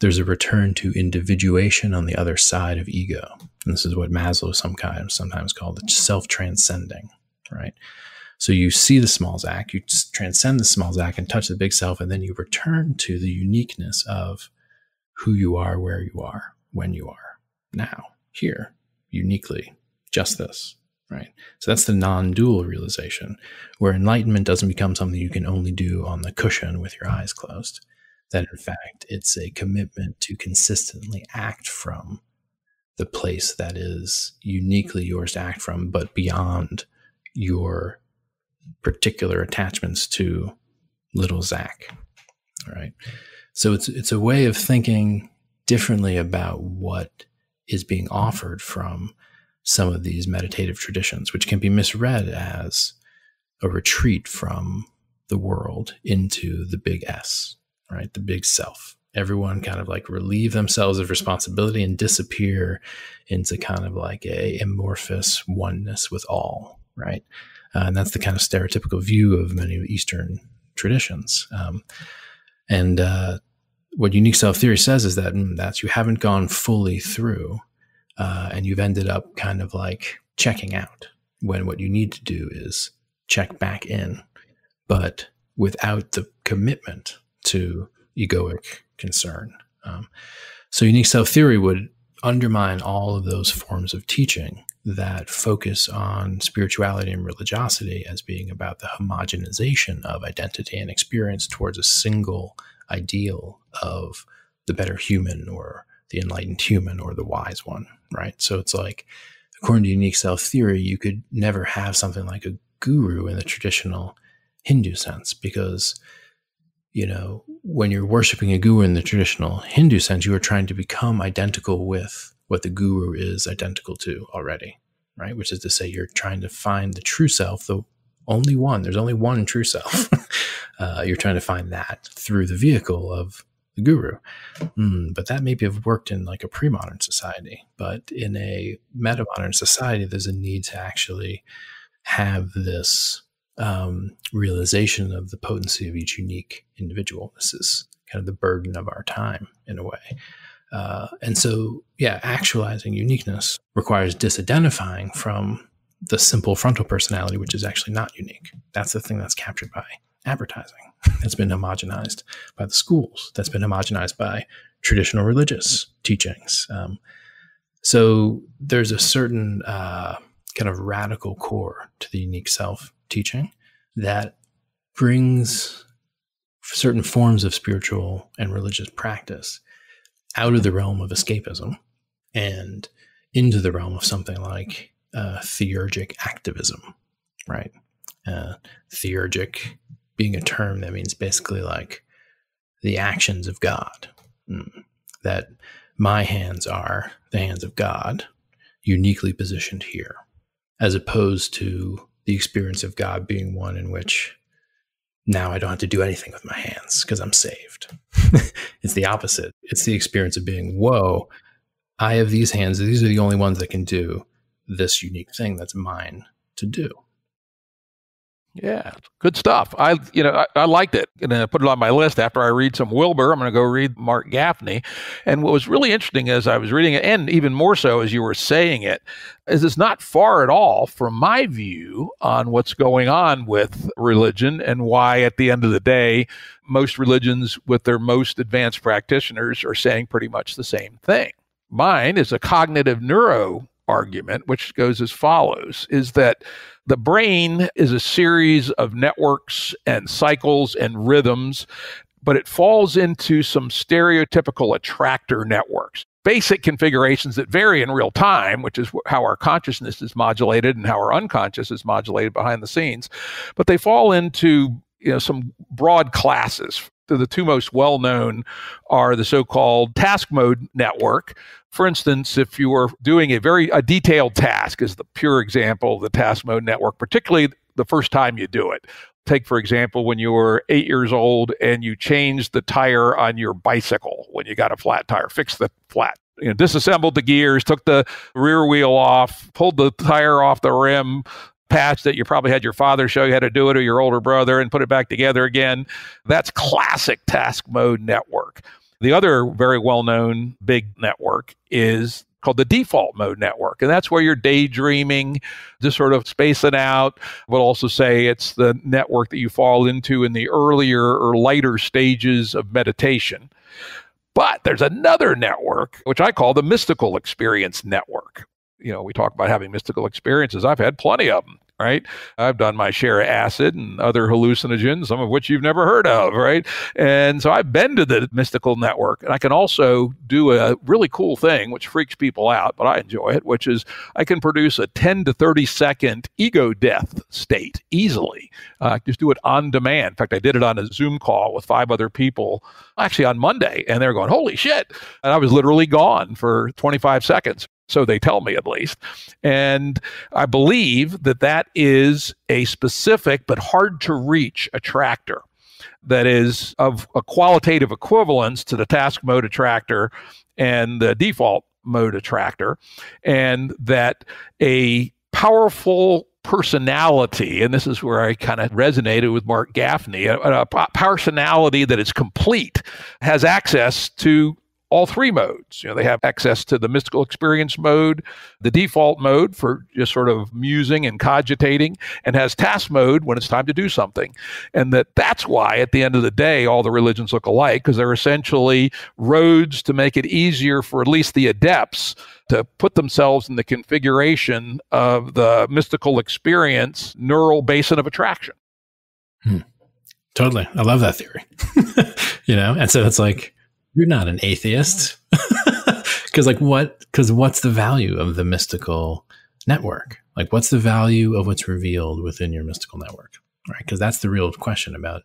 there's a return to individuation on the other side of ego. And this is what Maslow sometimes sometimes called self-transcending, right? So you see the small Zak, you transcend the small Zak and touch the big self, and then you return to the uniqueness of who you are, where you are, when you are, now, here, uniquely, just this, right? So that's the non dual realization, where enlightenment doesn't become something you can only do on the cushion with your eyes closed. That in fact, it's a commitment to consistently act from the place that is uniquely yours to act from, but beyond your particular attachments to little Zak. right? So it's it's a way of thinking differently about what is being offered from some of these meditative traditions, which can be misread as a retreat from the world into the big S, right? The big self. Everyone kind of like relieve themselves of responsibility and disappear into kind of like a amorphous oneness with all, right? Uh, and that's the kind of stereotypical view of many Eastern traditions. Um, and uh, what unique self theory says is that mm, that's you haven't gone fully through, uh, and you've ended up kind of like checking out. When what you need to do is check back in, but without the commitment to egoic concern. Um, so unique self theory would undermine all of those forms of teaching that focus on spirituality and religiosity as being about the homogenization of identity and experience towards a single ideal of the better human or the enlightened human or the wise one, right? So it's like, according to unique self theory, you could never have something like a guru in the traditional Hindu sense because, you know, when you're worshiping a guru in the traditional Hindu sense, you are trying to become identical with what the guru is identical to already, right? Which is to say, you're trying to find the true self, the only one. There's only one true self. uh, you're trying to find that through the vehicle of the guru. Mm, but that maybe have worked in like a pre-modern society. But in a meta-modern society, there's a need to actually have this um, realization of the potency of each unique individual. This is kind of the burden of our time in a way. Uh, and so, yeah, actualizing uniqueness requires disidentifying from the simple frontal personality, which is actually not unique. That's the thing that's captured by advertising. That's been homogenized by the schools. That's been homogenized by traditional religious teachings. Um, so there's a certain uh, kind of radical core to the unique self teaching that brings certain forms of spiritual and religious practice out of the realm of escapism and into the realm of something like uh, theurgic activism, right? Uh, theurgic being a term that means basically like the actions of God. Mm. That my hands are the hands of God, uniquely positioned here, as opposed to the experience of God being one in which now I don't have to do anything with my hands because I'm saved. it's the opposite. It's the experience of being, whoa, I have these hands. These are the only ones that can do this unique thing that's mine to do. Yeah, good stuff. I, you know, I, I liked it, and I put it on my list. After I read some Wilber, I'm going to go read Marc Gafni. And what was really interesting as I was reading it, and even more so as you were saying it, is it's not far at all from my view on what's going on with religion and why, at the end of the day, most religions with their most advanced practitioners are saying pretty much the same thing. Mine is a cognitive neuro argument, which goes as follows is that the brain is a series of networks and cycles and rhythms, but it falls into some stereotypical attractor networks. Basic configurations that vary in real time, which is how our consciousness is modulated and how our unconscious is modulated behind the scenes. But they fall into you know some broad classes the two most well known are the so called task mode network, for instance, if you were doing a very a detailed task, is the pure example of the task mode network, particularly the first time you do it. Take, for example, when you were eight years old and you changed the tire on your bicycle when you got a flat tire, fixed the flat you know, disassembled the gears, took the rear wheel off, pulled the tire off the rim, patch that you probably had your father show you how to do it or your older brother and put it back together again. That's classic task mode network. The other very well known big network is called the default mode network. And that's where you're daydreaming, just sort of spacing out. We'll also say it's the network that you fall into in the earlier or lighter stages of meditation. But there's another network, which I call the mystical experience network. You know, we talk about having mystical experiences. I've had plenty of them right? I've done my share of acid and other hallucinogens, some of which you've never heard of, right? And so I've been to the mystical network and I can also do a really cool thing, which freaks people out, but I enjoy it, which is I can produce a 10 to 30 second ego death state easily. Uh, just do it on demand. In fact, I did it on a Zoom call with five other people actually on Monday, and they're going, holy shit. And I was literally gone for 25 seconds. So they tell me at least. And I believe that that is a specific but hard to reach attractor that is of a qualitative equivalence to the task mode attractor and the default mode attractor. And that a powerful personality, and this is where I kind of resonated with Marc Gafni, a, a personality that is complete, has access to all three modes. You know, they have access to the mystical experience mode, the default mode for just sort of musing and cogitating, and has task mode when it's time to do something. And that that's why at the end of the day, all the religions look alike because they're essentially roads to make it easier for at least the adepts to put themselves in the configuration of the mystical experience neural basin of attraction. Hmm. Totally. I love that theory. you know, and so it's like, you're not an atheist. Because, like, what? Because what's the value of the mystical network? Like, what's the value of what's revealed within your mystical network? Right? Because that's the real question about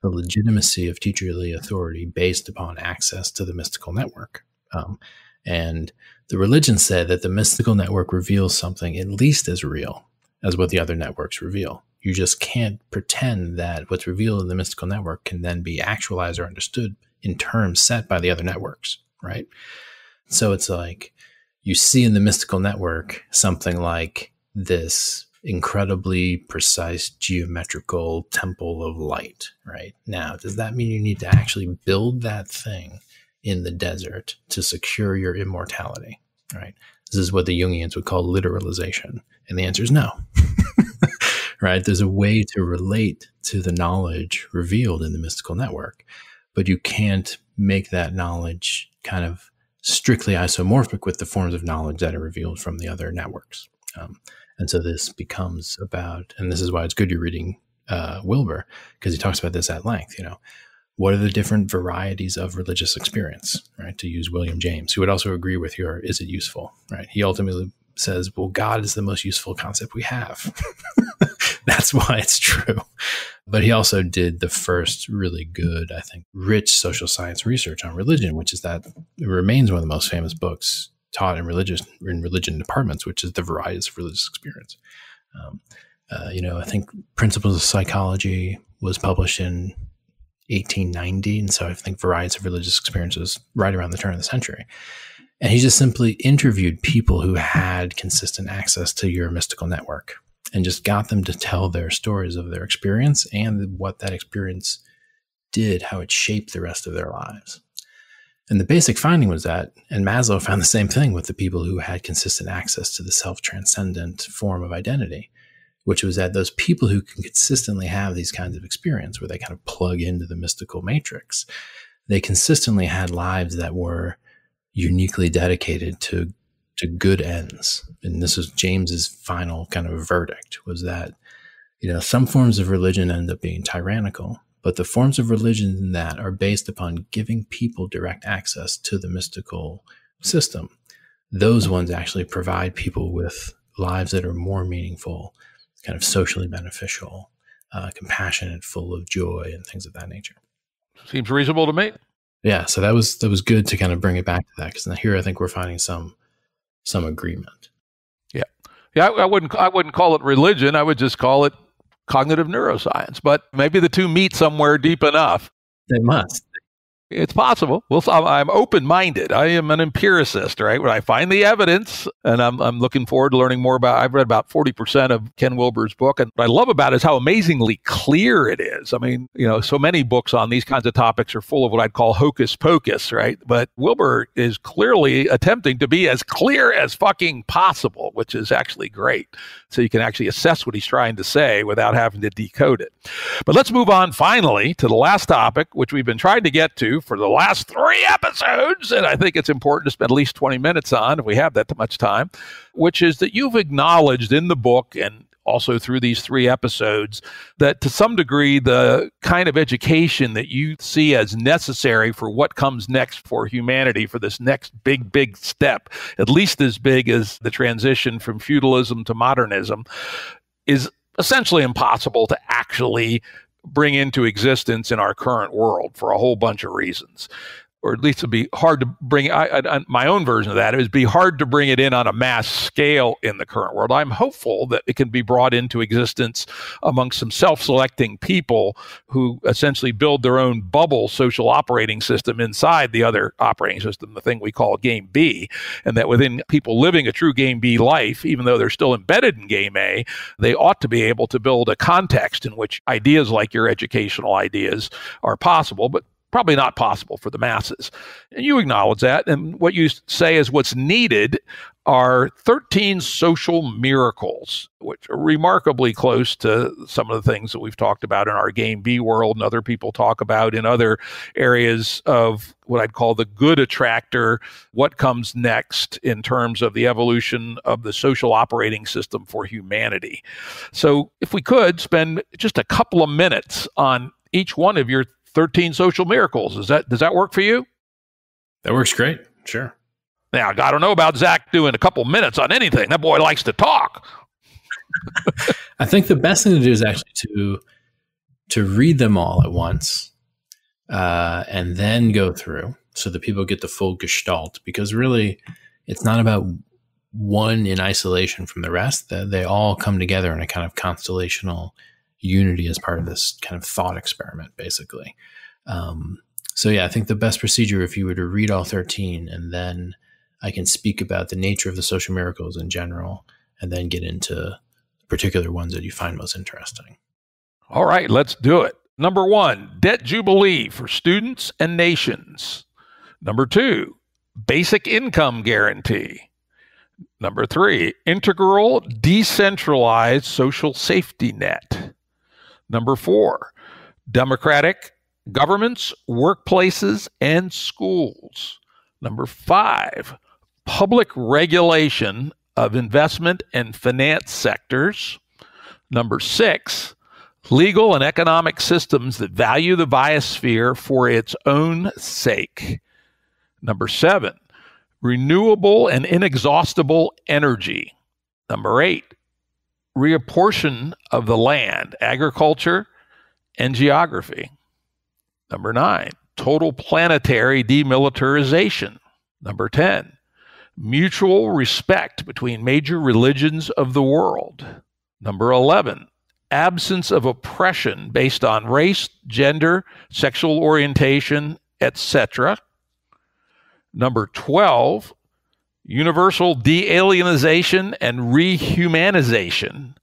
the legitimacy of teacherly authority based upon access to the mystical network. Um, and the religion said that the mystical network reveals something at least as real as what the other networks reveal. You just can't pretend that what's revealed in the mystical network can then be actualized or understood in terms set by the other networks, right? So it's like you see in the mystical network something like this incredibly precise geometrical temple of light, right? Now, does that mean you need to actually build that thing in the desert to secure your immortality, right? This is what the Jungians would call literalization. And the answer is no. right? There's a way to relate to the knowledge revealed in the mystical network, but you can't make that knowledge kind of strictly isomorphic with the forms of knowledge that are revealed from the other networks. Um, and so this becomes about, and this is why it's good you're reading uh, Wilber, because he talks about this at length. You know, what are the different varieties of religious experience, right? To use William James, who would also agree with your is it useful, right? He ultimately says, well, God is the most useful concept we have. That's why it's true. But he also did the first really good, I think, rich social science research on religion, which is that it remains one of the most famous books taught in religious in religion departments, which is the varieties of religious experience. Um, uh, you know, I think Principles of Psychology was published in 1890. And so I think Varieties of Religious Experiences right around the turn of the century. And he just simply interviewed people who had consistent access to your mystical network and just got them to tell their stories of their experience and what that experience did, how it shaped the rest of their lives. And the basic finding was that, and Maslow found the same thing with the people who had consistent access to the self transcendent form of identity which was that those people who can consistently have these kinds of experience where they kind of plug into the mystical matrix, they consistently had lives that were uniquely dedicated to to good ends. And this was James's final kind of verdict was that, you know, some forms of religion end up being tyrannical, but the forms of religion that are based upon giving people direct access to the mystical system, those ones actually provide people with lives that are more meaningful kind of socially beneficial, uh, compassionate, full of joy, and things of that nature. Seems reasonable to me. Yeah, so that was that was good to kind of bring it back to that because here I think we're finding some some agreement. Yeah, yeah. I, I wouldn't I wouldn't call it religion. I would just call it cognitive neuroscience. But maybe the two meet somewhere deep enough. They must. It's possible. Well, I'm open minded. I am an empiricist, right? When I find the evidence, and I'm, I'm looking forward to learning more about. I've read about 40% of Ken Wilber's book, and what I love about it is how amazingly clear it is. I mean, you know, so many books on these kinds of topics are full of what I'd call hocus pocus, right? But Wilber is clearly attempting to be as clear as fucking possible, which is actually great. So you can actually assess what he's trying to say without having to decode it. But let's move on finally to the last topic, which we've been trying to get to for the last three episodes, and I think it's important to spend at least 20 minutes on if we have that much time, which is that you've acknowledged in the book and also through these three episodes that to some degree the kind of education that you see as necessary for what comes next for humanity for this next big big step at least as big as the transition from feudalism to modernism is essentially impossible to actually bring into existence in our current world for a whole bunch of reasons or at least it'd be hard to bring I, I, my own version of that it would be hard to bring it in on a mass scale in the current world. I'm hopeful that it can be brought into existence among some self-selecting people who essentially build their own bubble social operating system inside the other operating system the thing we call game b and that within people living a true game b life even though they're still embedded in game a they ought to be able to build a context in which ideas like your educational ideas are possible. But probably not possible for the masses. And you acknowledge that. And what you say is what's needed are 13 social miracles, which are remarkably close to some of the things that we've talked about in our Game B world and other people talk about in other areas of what I'd call the good attractor, what comes next in terms of the evolution of the social operating system for humanity. So, if we could spend just a couple of minutes on each one of your 13 social miracles. Is that does that work for you? That works great. Sure. Now, I don't know about Zak doing a couple minutes on anything. That boy likes to talk. I think the best thing to do is actually to to read them all at once, uh, and then go through so that people get the full gestalt. Because really, it's not about one in isolation from the rest. That they all come together in a kind of constellational unity as part of this kind of thought experiment, basically. Um, so yeah, I think the best procedure if you were to read all 13 and then I can speak about the nature of the social miracles in general and then get into particular ones that you find most interesting. All right, let's do it. Number one, debt jubilee for students and nations. Number two, basic income guarantee. Number three, integral decentralized social safety net. Number four, democratic governments, workplaces, and schools. Number five, public regulation of investment and finance sectors. Number six, legal and economic systems that value the biosphere for its own sake. Number seven, renewable and inexhaustible energy. Number eight, reapportion of the land, agriculture, and geography. Number nine, total planetary demilitarization. Number 10, mutual respect between major religions of the world. Number 11, absence of oppression based on race, gender, sexual orientation, etc. Number 12, universal de-alienization and rehumanization.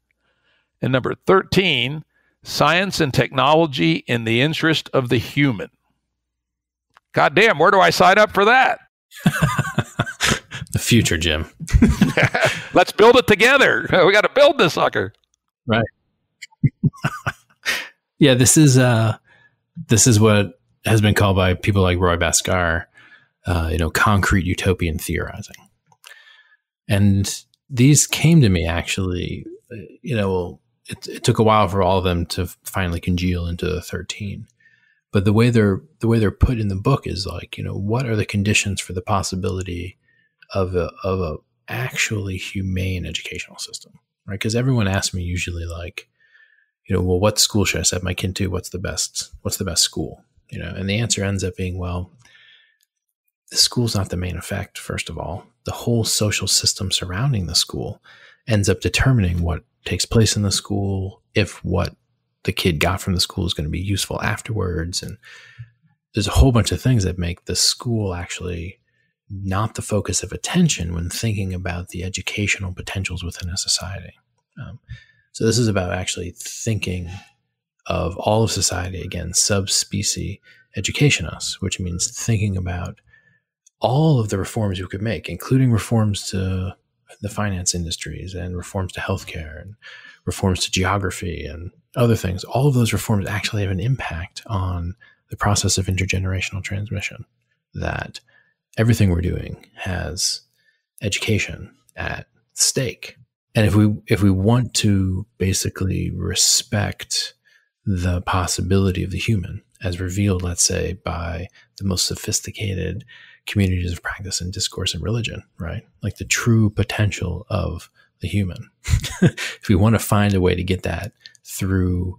And number 13, science and technology in the interest of the human. God damn, where do I sign up for that? the future, Jim. Let's build it together. We got to build this sucker. Right. yeah, this is uh this is what has been called by people like Roy Bhaskar, uh, you know, concrete utopian theorizing. And these came to me actually, uh, you know, it, it took a while for all of them to finally congeal into the 13 but the way they're the way they're put in the book is like you know what are the conditions for the possibility of a of a actually humane educational system right? Because everyone asks me usually like you know well what school should i set my kid to? What's the best what's the best school? You know and the answer ends up being well the school's not the main effect first of all the whole social system surrounding the school ends up determining what takes place in the school, if what the kid got from the school is going to be useful afterwards. And there's a whole bunch of things that make the school actually not the focus of attention when thinking about the educational potentials within a society. Um, so this is about actually thinking of all of society again, sub specie educationis, which means thinking about all of the reforms you could make, including reforms to the finance industries and reforms to healthcare and reforms to geography and other things, all of those reforms actually have an impact on the process of intergenerational transmission. That everything we're doing has education at stake. And if we if we want to basically respect the possibility of the human as revealed, let's say, by the most sophisticated communities of practice and discourse and religion, right? Like the true potential of the human. if we want to find a way to get that through,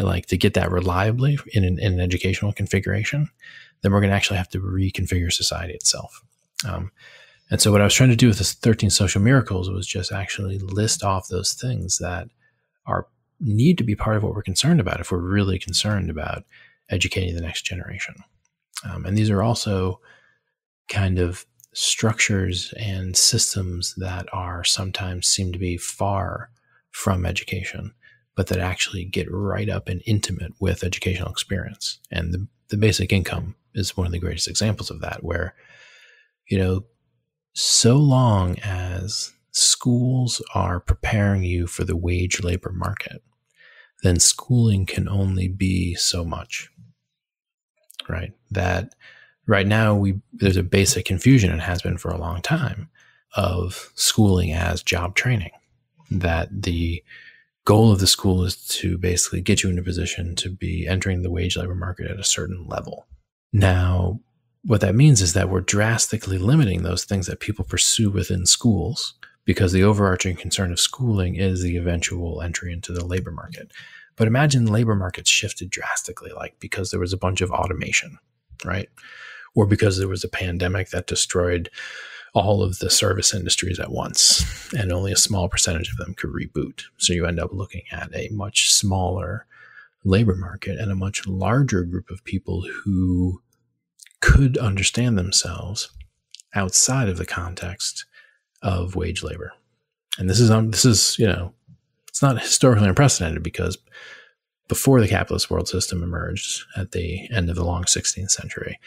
like to get that reliably in an, in an educational configuration, then we're going to actually have to reconfigure society itself. Um, and so, what I was trying to do with this 13 social miracles was just actually list off those things that are need to be part of what we're concerned about if we're really concerned about educating the next generation. Um, and these are also kind of structures and systems that are sometimes seem to be far from education, but that actually get right up and intimate with educational experience. And the, the basic income is one of the greatest examples of that, where, you know, so long as schools are preparing you for the wage labor market, then schooling can only be so much, right? That right now we there's a basic confusion and has been for a long time of schooling as job training. That the goal of the school is to basically get you in a position to be entering the wage labor market at a certain level. Now what that means is that we're drastically limiting those things that people pursue within schools because the overarching concern of schooling is the eventual entry into the labor market. But imagine the labor markets shifted drastically like because there was a bunch of automation right or because there was a pandemic that destroyed all of the service industries at once and only a small percentage of them could reboot. So you end up looking at a much smaller labor market and a much larger group of people who could understand themselves outside of the context of wage labor. And this is um, this is, you know, it's not historically unprecedented because before the capitalist world system emerged at the end of the long 16th century,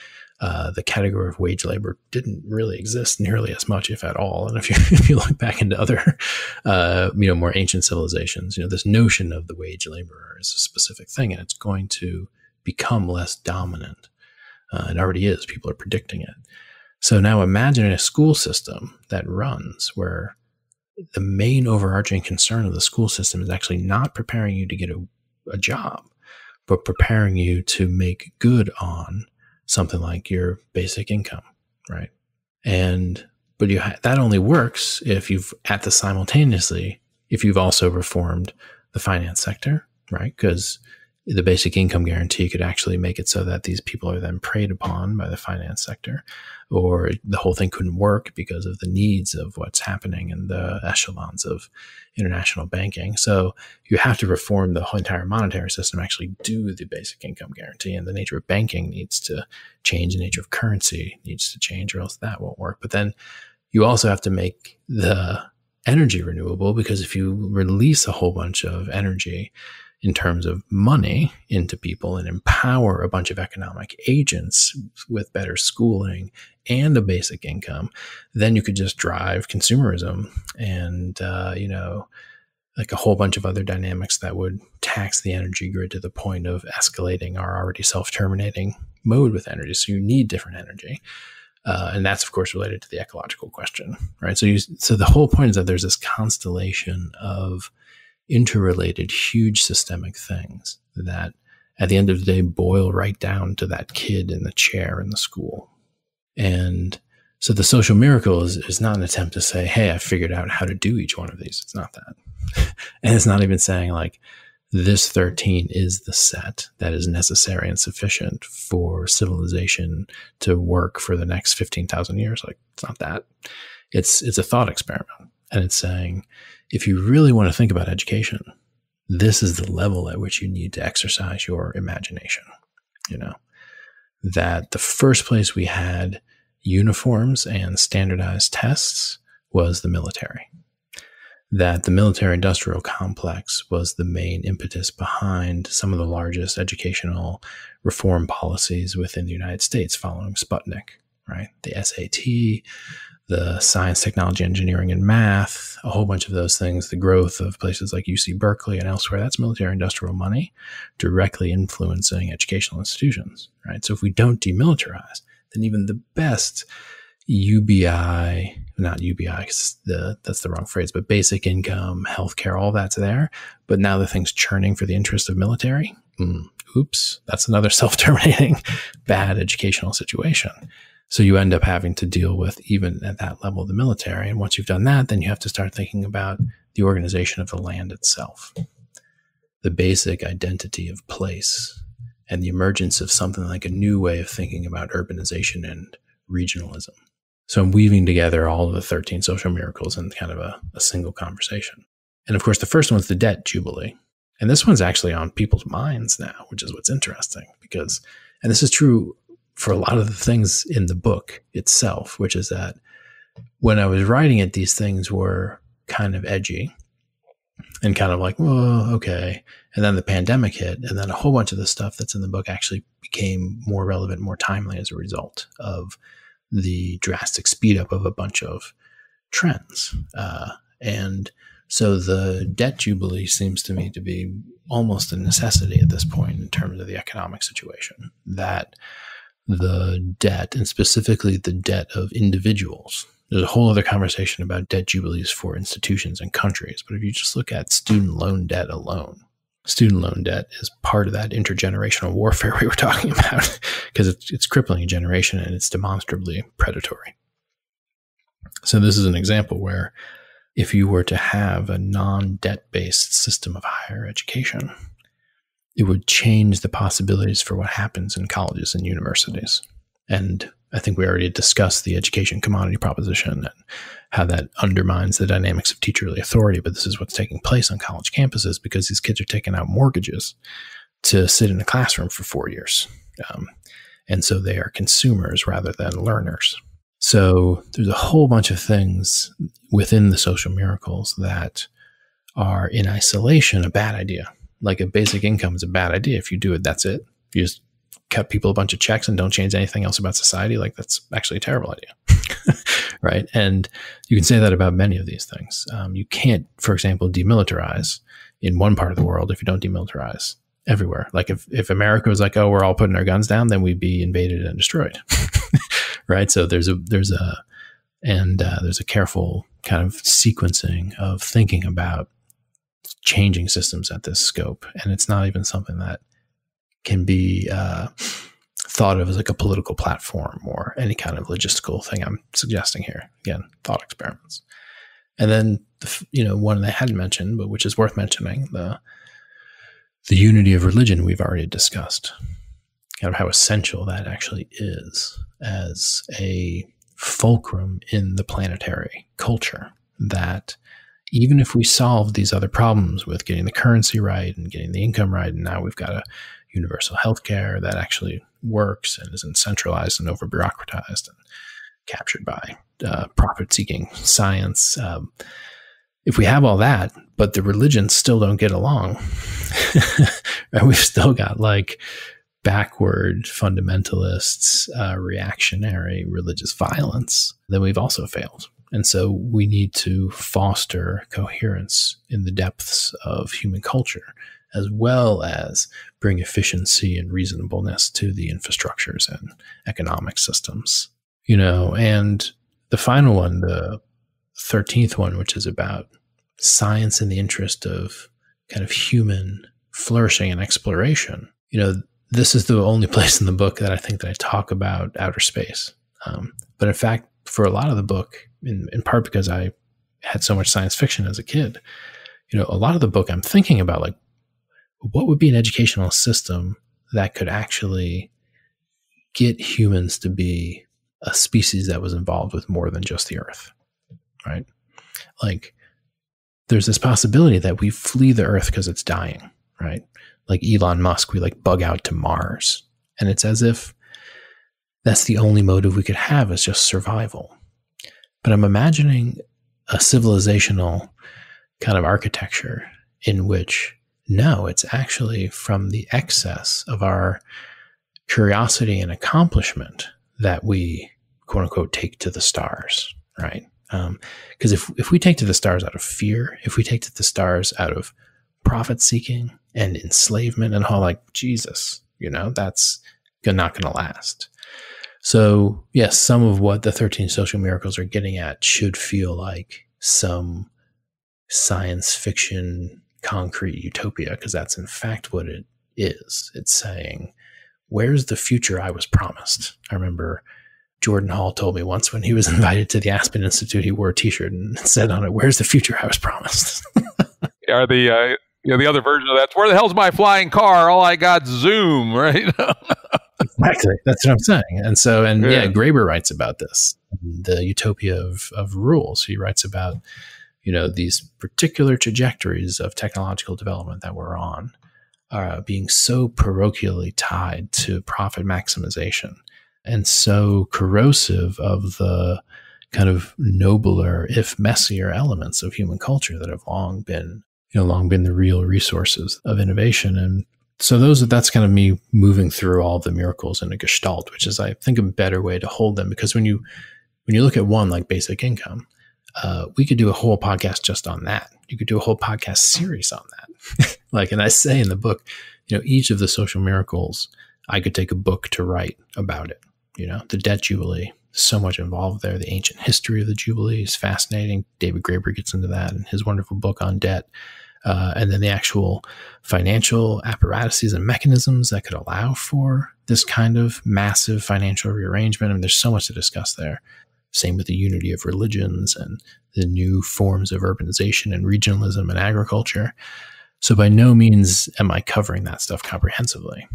uh, the category of wage labor didn't really exist nearly as much, if at all. And if you if you look back into other, uh, you know, more ancient civilizations, you know, this notion of the wage laborer is a specific thing, and it's going to become less dominant. Uh, it already is. People are predicting it. So now imagine a school system that runs where the main overarching concern of the school system is actually not preparing you to get a, a job, but preparing you to make good on something like your basic income, right? And but you ha- that only works if you've at the simultaneously if you've also reformed the finance sector, right? Because the basic income guarantee could actually make it so that these people are then preyed upon by the finance sector, or the whole thing couldn't work because of the needs of what's happening in the echelons of international banking. So you have to reform the whole entire monetary system, actually do the basic income guarantee, and the nature of banking needs to change. The nature of currency needs to change, or else that won't work. But then you also have to make the energy renewable because if you release a whole bunch of energy in terms of money into people and empower a bunch of economic agents with better schooling and a basic income, then you could just drive consumerism and, uh, you know, like a whole bunch of other dynamics that would tax the energy grid to the point of escalating our already self terminating mode with energy. So you need different energy. Uh, and that's of course related to the ecological question, right? So you, so the whole point is that there's this constellation of interrelated, huge systemic things that at the end of the day boil right down to that kid in the chair in the school. And so the social miracle is, is not an attempt to say, hey, I figured out how to do each one of these. It's not that. and it's not even saying like this 13 is the set that is necessary and sufficient for civilization to work for the next 15,000 years. Like it's not that. It's it's a thought experiment. And it's saying if you really want to think about education, this is the level at which you need to exercise your imagination. You know, that the first place we had uniforms and standardized tests was the military. That the military industrial complex was the main impetus behind some of the largest educational reform policies within the United States following Sputnik, right? The SAT, the science, technology, engineering, and math, a whole bunch of those things, the growth of places like UC Berkeley and elsewhere, that's military industrial money directly influencing educational institutions, right? So if we don't demilitarize, then even the best UBI, not UBI, the, that's the wrong phrase, but basic income, healthcare, all that's there. But now the thing's churning for the interest of military. Mm, oops, that's another self terminating bad educational situation. So you end up having to deal with even at that level the military. And once you've done that, then you have to start thinking about the organization of the land itself, the basic identity of place, and the emergence of something like a new way of thinking about urbanization and regionalism. So I'm weaving together all of the 13 social miracles in kind of a, a single conversation. And of course, the first one's the debt jubilee. And this one's actually on people's minds now, which is what's interesting because, and this is true for a lot of the things in the book itself, which is that when I was writing it, these things were kind of edgy and kind of like, well, okay. And then the pandemic hit, and then a whole bunch of the stuff that's in the book actually became more relevant, more timely as a result of the drastic speed up of a bunch of trends. Uh, and so the debt jubilee seems to me to be almost a necessity at this point in terms of the economic situation. That the debt and specifically the debt of individuals. There's a whole other conversation about debt jubilees for institutions and countries. But if you just look at student loan debt alone, student loan debt is part of that intergenerational warfare we were talking about because it's, it's crippling a generation and it's demonstrably predatory. So, this is an example where if you were to have a non debt based system of higher education, it would change the possibilities for what happens in colleges and universities. And I think we already discussed the education commodity proposition and how that undermines the dynamics of teacherly authority. But this is what's taking place on college campuses because these kids are taking out mortgages to sit in a classroom for four years. Um, and so they are consumers rather than learners. So there's a whole bunch of things within the social miracles that are in isolation a bad idea like a basic income is a bad idea. If you do it, that's it. If you just cut people a bunch of checks and don't change anything else about society, like that's actually a terrible idea. right. And you can say that about many of these things. Um, you can't, for example, demilitarize in one part of the world if you don't demilitarize everywhere. Like if, if America was like, oh, we're all putting our guns down, then we'd be invaded and destroyed. right. So there's a, there's a, and uh, there's a careful kind of sequencing of thinking about changing systems at this scope. And it's not even something that can be uh, thought of as like a political platform or any kind of logistical thing I'm suggesting here. Again, thought experiments. And then, the, you know, one that I hadn't mentioned, but which is worth mentioning, the the unity of religion we've already discussed, kind of how essential that actually is as a fulcrum in the planetary culture that even if we solve these other problems with getting the currency right and getting the income right, and now we've got a universal health care that actually works and isn't centralized and over bureaucratized and captured by uh, profit seeking science. Um, if we have all that, but the religions still don't get along, and we've still got like backward fundamentalists, uh, reactionary religious violence, then we've also failed. And so we need to foster coherence in the depths of human culture, as well as bring efficiency and reasonableness to the infrastructures and economic systems. You know, and the final one, the 13th one, which is about science in the interest of kind of human flourishing and exploration. You know, this is the only place in the book that I think that I talk about outer space. Um, but in fact, for a lot of the book, in, in part because I had so much science fiction as a kid, you know, a lot of the book I'm thinking about like what would be an educational system that could actually get humans to be a species that was involved with more than just the earth, right? Like there's this possibility that we flee the earth because it's dying, right? Like Elon Musk, we like bug out to Mars. And it's as if that's the only motive we could have is just survival. But I'm imagining a civilizational kind of architecture in which no, it's actually from the excess of our curiosity and accomplishment that we quote unquote take to the stars, right? Because um, if if we take to the stars out of fear, if we take to the stars out of profit seeking and enslavement and all, like Jesus, you know, that's not going to last. So, yes, some of what the 13 social miracles are getting at should feel like some science fiction concrete utopia, because that's in fact what it is. It's saying, Where's the future I was promised? I remember Jordan Hall told me once when he was invited to the Aspen Institute, he wore a t shirt and said on it, Where's the future I was promised? are the uh, you know, the other version of that. Where the hell's my flying car? All I got Zoom, right? Exactly. That's what I'm saying. And so, and yeah. yeah, Graeber writes about this, the utopia of, of rules. He writes about, you know, these particular trajectories of technological development that we're on uh, being so parochially tied to profit maximization and so corrosive of the kind of nobler, if messier elements of human culture that have long been you know long been the real resources of innovation and so those that's kind of me moving through all the miracles in a gestalt which is i think a better way to hold them. Because when you when you look at one like basic income uh, we could do a whole podcast just on that. You could do a whole podcast series on that. Like and i say in the book you know each of the social miracles i could take a book to write about it. You know the debt jubilee so much involved there the ancient history of the jubilee is fascinating. David graeber gets into that in his wonderful book on debt uh, and then the actual financial apparatuses and mechanisms that could allow for this kind of massive financial rearrangement. I mean, there's so much to discuss there. Same with the unity of religions and the new forms of urbanization and regionalism and agriculture. So, by no means am I covering that stuff comprehensively.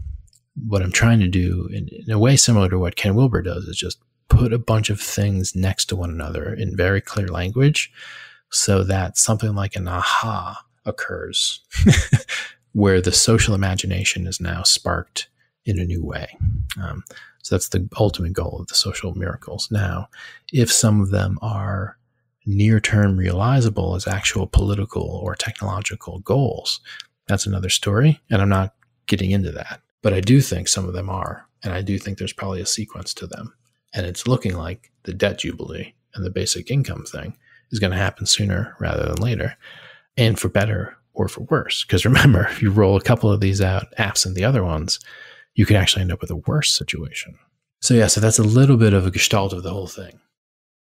What I'm trying to do, in, in a way similar to what Ken Wilber does, is just put a bunch of things next to one another in very clear language so that something like an aha occurs where the social imagination is now sparked in a new way. Um, so that's the ultimate goal of the social miracles. Now, if some of them are near term realizable as actual political or technological goals, that's another story. And I'm not getting into that. but I do think some of them are. And I do think there's probably a sequence to them. And it's looking like the debt jubilee and the basic income thing is going to happen sooner rather than later, and for better or for worse. Because remember, if you roll a couple of these out, absent the other ones, you could actually end up with a worse situation. So, yeah, so that's a little bit of a gestalt of the whole thing.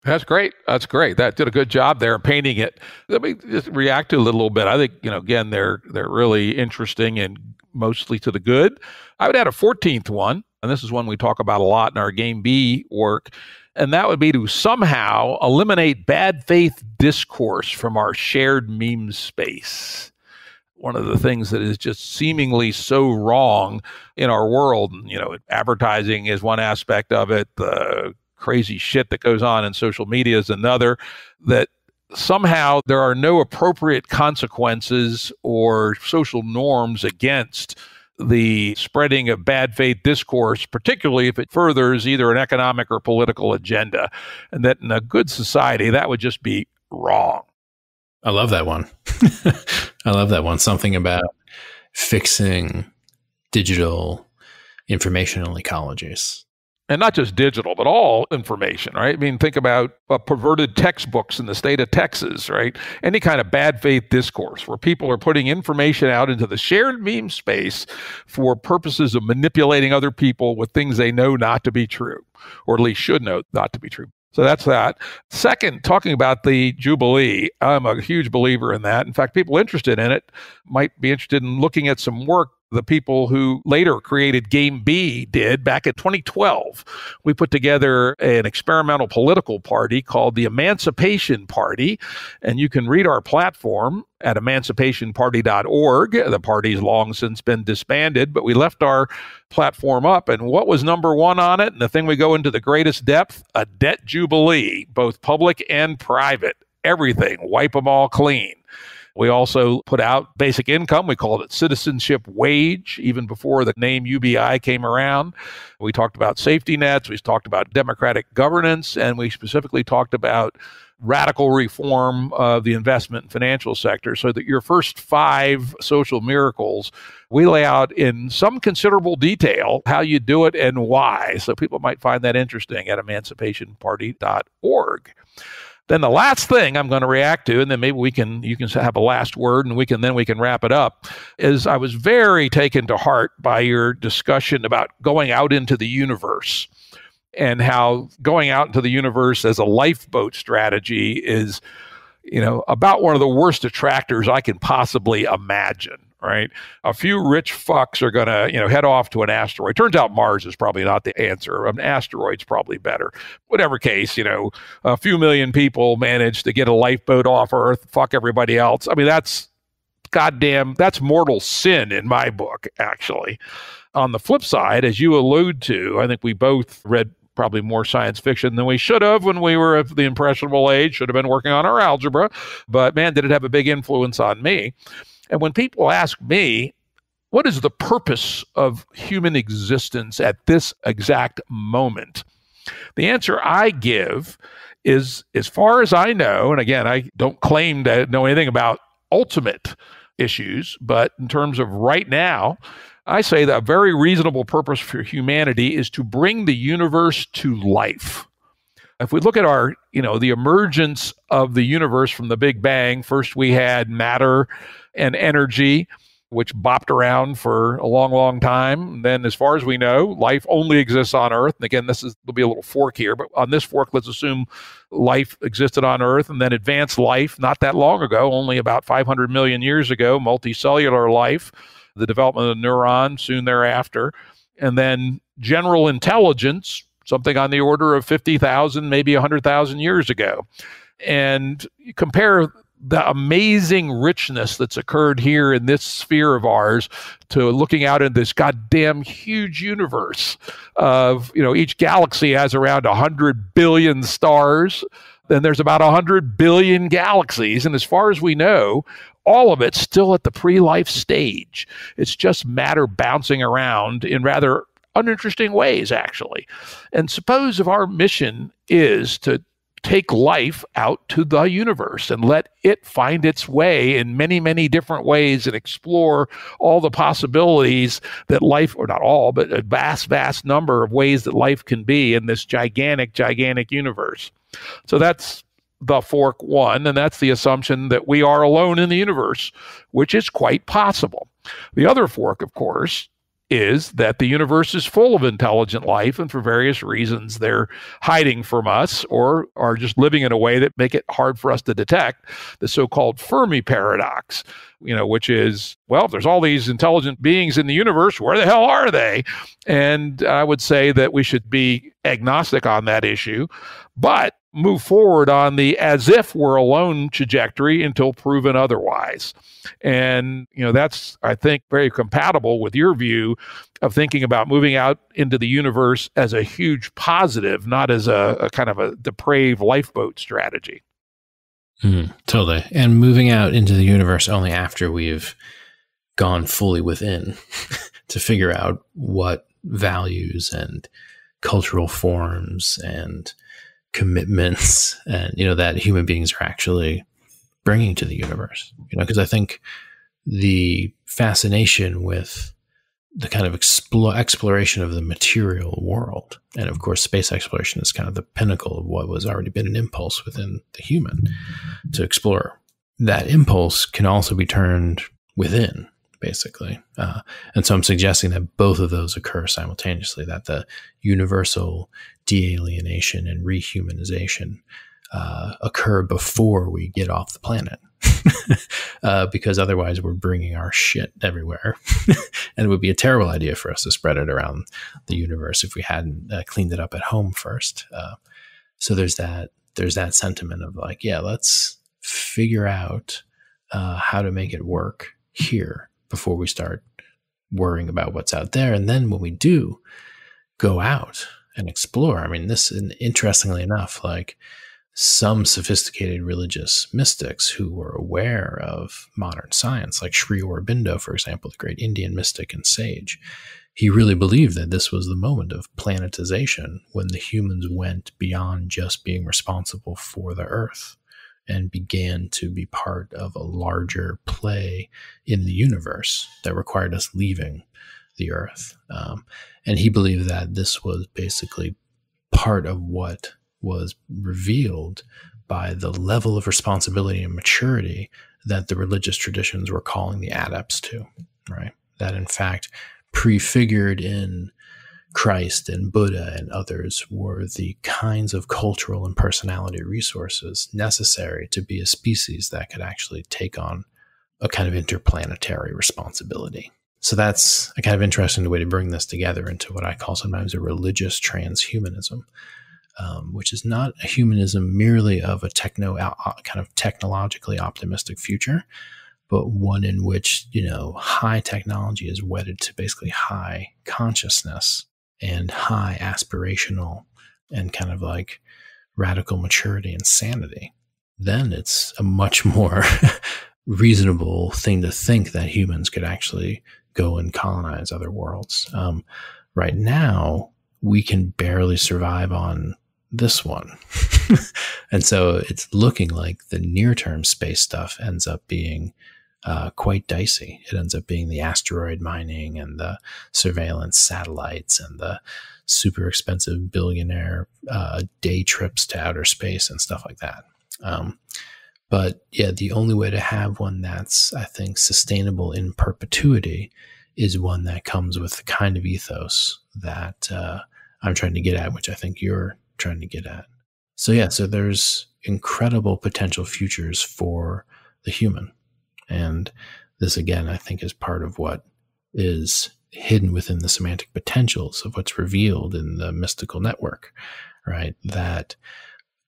That's great. That's great. That did a good job there painting it. Let me just react to a little bit. I think, you know, again, they're they're really interesting and mostly to the good. I would add a 14th one, and this is one we talk about a lot in our game B work, and that would be to somehow eliminate bad faith discourse from our shared meme space one of the things that is just seemingly so wrong in our world. You know, advertising is one aspect of it. The crazy shit that goes on in social media is another. That somehow there are no appropriate consequences or social norms against the spreading of bad faith discourse, particularly if it furthers either an economic or political agenda. And that in a good society, that would just be wrong. I love that one. I love that one. Something about fixing digital informational ecologies. And not just digital, but all information, right? I mean, think about uh, perverted textbooks in the state of Texas, right? Any kind of bad faith discourse where people are putting information out into the shared meme space for purposes of manipulating other people with things they know not to be true, or at least should know not to be true. So that's that. Second, talking about the Jubilee, I'm a huge believer in that. In fact, people interested in it might be interested in looking at some work the people who later created Game B did back in 2012. We put together an experimental political party called the Emancipation Party, and you can read our platform at emancipationparty.org. The party's long since been disbanded, but we left our platform up. And what was number one on it? And the thing we go into the greatest depth a debt jubilee, both public and private. Everything, wipe them all clean. We also put out basic income. We called it citizenship wage, even before the name UBI came around. We talked about safety nets. We talked about democratic governance. And we specifically talked about radical reform of the investment and financial sector so that your first five social miracles we lay out in some considerable detail how you do it and why so people might find that interesting at emancipationparty.org then the last thing I'm going to react to, and then maybe we can you can have a last word, and we can then we can wrap it up. Is I was very taken to heart by your discussion about going out into the universe and how going out into the universe as a lifeboat strategy is, you know, about one of the worst attractors I can possibly imagine right? A few rich fucks are going to, you know, head off to an asteroid. Turns out Mars is probably not the answer. An asteroid's probably better. Whatever case, you know, a few million people manage to get a lifeboat off Earth, fuck everybody else. I mean, that's goddamn, that's mortal sin in my book, actually. On the flip side, as you allude to, I think we both read probably more science fiction than we should have when we were of the impressionable age, should have been working on our algebra. But man, did it have a big influence on me. And when people ask me, what is the purpose of human existence at this exact moment? The answer I give is as far as I know, and again, I don't claim to know anything about ultimate issues, but in terms of right now, I say that a very reasonable purpose for humanity is to bring the universe to life. If we look at our, you know, the emergence of the universe from the Big Bang, first we had matter and energy, which bopped around for a long, long time. And then, as far as we know, life only exists on Earth. And again, this is will be a little fork here, but on this fork, let's assume life existed on Earth, and then advanced life not that long ago, only about 500 million years ago, multicellular life, the development of the neuron soon thereafter, and then general intelligence something on the order of 50,000, maybe 100,000 years ago. And compare the amazing richness that's occurred here in this sphere of ours to looking out in this goddamn huge universe of, you know, each galaxy has around 100 billion stars. Then there's about 100 billion galaxies. And as far as we know, all of it's still at the pre life stage. It's just matter bouncing around in rather uninteresting ways, actually. And suppose if our mission is to take life out to the universe and let it find its way in many, many different ways and explore all the possibilities that life, or not all, but a vast, vast number of ways that life can be in this gigantic, gigantic universe. So that's the fork one, and that's the assumption that we are alone in the universe, which is quite possible. The other fork, of course, is that the universe is full of intelligent life and for various reasons they're hiding from us or are just living in a way that make it hard for us to detect the so-called fermi paradox you know which is well if there's all these intelligent beings in the universe where the hell are they? And i would say that we should be agnostic on that issue but move forward on the as if we're alone trajectory until proven otherwise. And, you know, that's, I think, very compatible with your view of thinking about moving out into the universe as a huge positive, not as a, a kind of a depraved lifeboat strategy. Mm, totally. And moving out into the universe only after we've gone fully within to figure out what values and cultural forms and commitments and you know that human beings are actually bringing to the universe you know because i think the fascination with the kind of exploration of the material world and of course space exploration is kind of the pinnacle of what was already been an impulse within the human to explore. That impulse can also be turned within basically. Uh, and so i'm suggesting that both of those occur simultaneously that the universal de-alienation and rehumanization uh, occur before we get off the planet. Uh, because otherwise we're bringing our shit everywhere. And it would be a terrible idea for us to spread it around the universe if we hadn't uh, cleaned it up at home first. Uh, so there's that there's that sentiment of like yeah let's figure out uh, how to make it work here before we start worrying about what's out there. And then when we do go out and explore. I mean, this, interestingly enough, like some sophisticated religious mystics who were aware of modern science, like Sri Aurobindo, for example, the great Indian mystic and sage, he really believed that this was the moment of planetization when the humans went beyond just being responsible for the earth and began to be part of a larger play in the universe that required us leaving the earth. Um, and he believed that this was basically part of what was revealed by the level of responsibility and maturity that the religious traditions were calling the adepts to, right? That in fact, prefigured in Christ and Buddha and others were the kinds of cultural and personality resources necessary to be a species that could actually take on a kind of interplanetary responsibility. So that's a kind of interesting way to bring this together into what I call sometimes a religious transhumanism, um, which is not a humanism merely of a techno uh, kind of technologically optimistic future, but one in which you know high technology is wedded to basically high consciousness and high aspirational and kind of like radical maturity and sanity. Then it's a much more reasonable thing to think that humans could actually go and colonize other worlds. Um, right now, we can barely survive on this one. and so it's looking like the near term space stuff ends up being uh, quite dicey. It ends up being the asteroid mining and the surveillance satellites and the super expensive billionaire uh, day trips to outer space and stuff like that. Um, but yeah, the only way to have one that's, I think, sustainable in perpetuity is one that comes with the kind of ethos that uh, I'm trying to get at, which I think you're trying to get at. So, yeah, so there's incredible potential futures for the human. And this, again, I think is part of what is hidden within the semantic potentials of what's revealed in the mystical network, right? That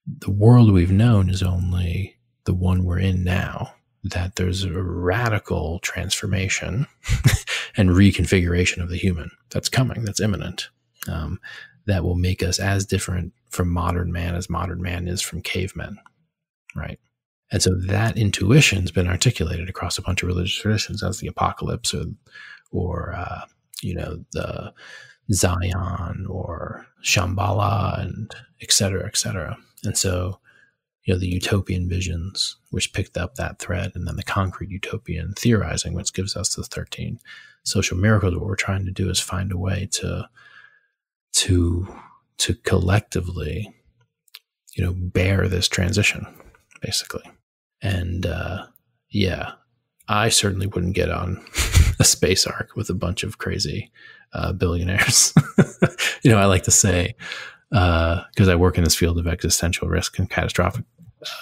the world we've known is only the one we're in now, that there's a radical transformation and reconfiguration of the human that's coming, that's imminent, um, that will make us as different from modern man as modern man is from cavemen, right? And so that intuition's been articulated across a bunch of religious traditions as the apocalypse or, or uh, you know, the Zion or Shambhala and et cetera, et cetera. And so, you know, the utopian visions, which picked up that thread, and then the concrete utopian theorizing, which gives us the 13 social miracles. What we're trying to do is find a way to, to, to collectively, you know, bear this transition, basically. And, uh, yeah, I certainly wouldn't get on a space ark with a bunch of crazy uh, billionaires. you know, I like to say, because uh, I work in this field of existential risk and catastrophic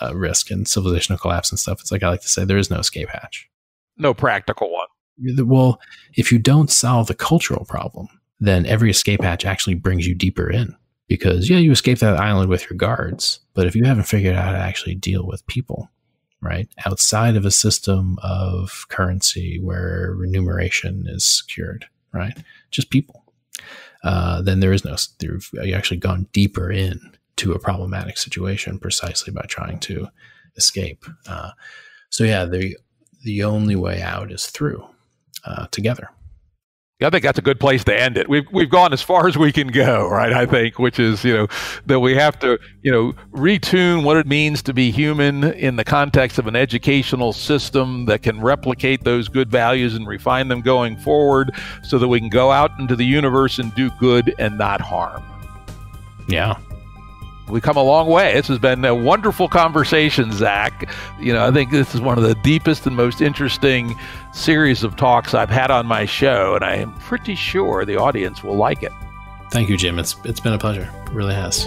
uh, risk and civilizational collapse and stuff. It's like I like to say there is no escape hatch. No practical one. Well, if you don't solve the cultural problem, then every escape hatch actually brings you deeper in. Because, yeah, you escape that island with your guards, but if you haven't figured out how to actually deal with people, right, outside of a system of currency where remuneration is secured, right, just people, uh, then there is no, you've actually gone deeper in to a problematic situation precisely by trying to escape. Uh, so yeah, the the only way out is through uh, together. I think that's a good place to end it. We've we've gone as far as we can go, right? I think, which is you know that we have to you know retune what it means to be human in the context of an educational system that can replicate those good values and refine them going forward, so that we can go out into the universe and do good and not harm. Yeah, We've come a long way. This has been a wonderful conversation, Zak. You know, I think this is one of the deepest and most interesting series of talks I've had on my show, and I am pretty sure the audience will like it. Thank you, Jim. It's it's been a pleasure. It really has.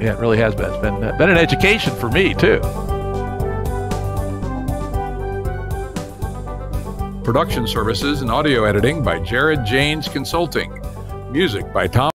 Yeah, it really has been. It's been uh, been an education for me too. Production services and audio editing by Jared Janes Consulting. Music by Tom.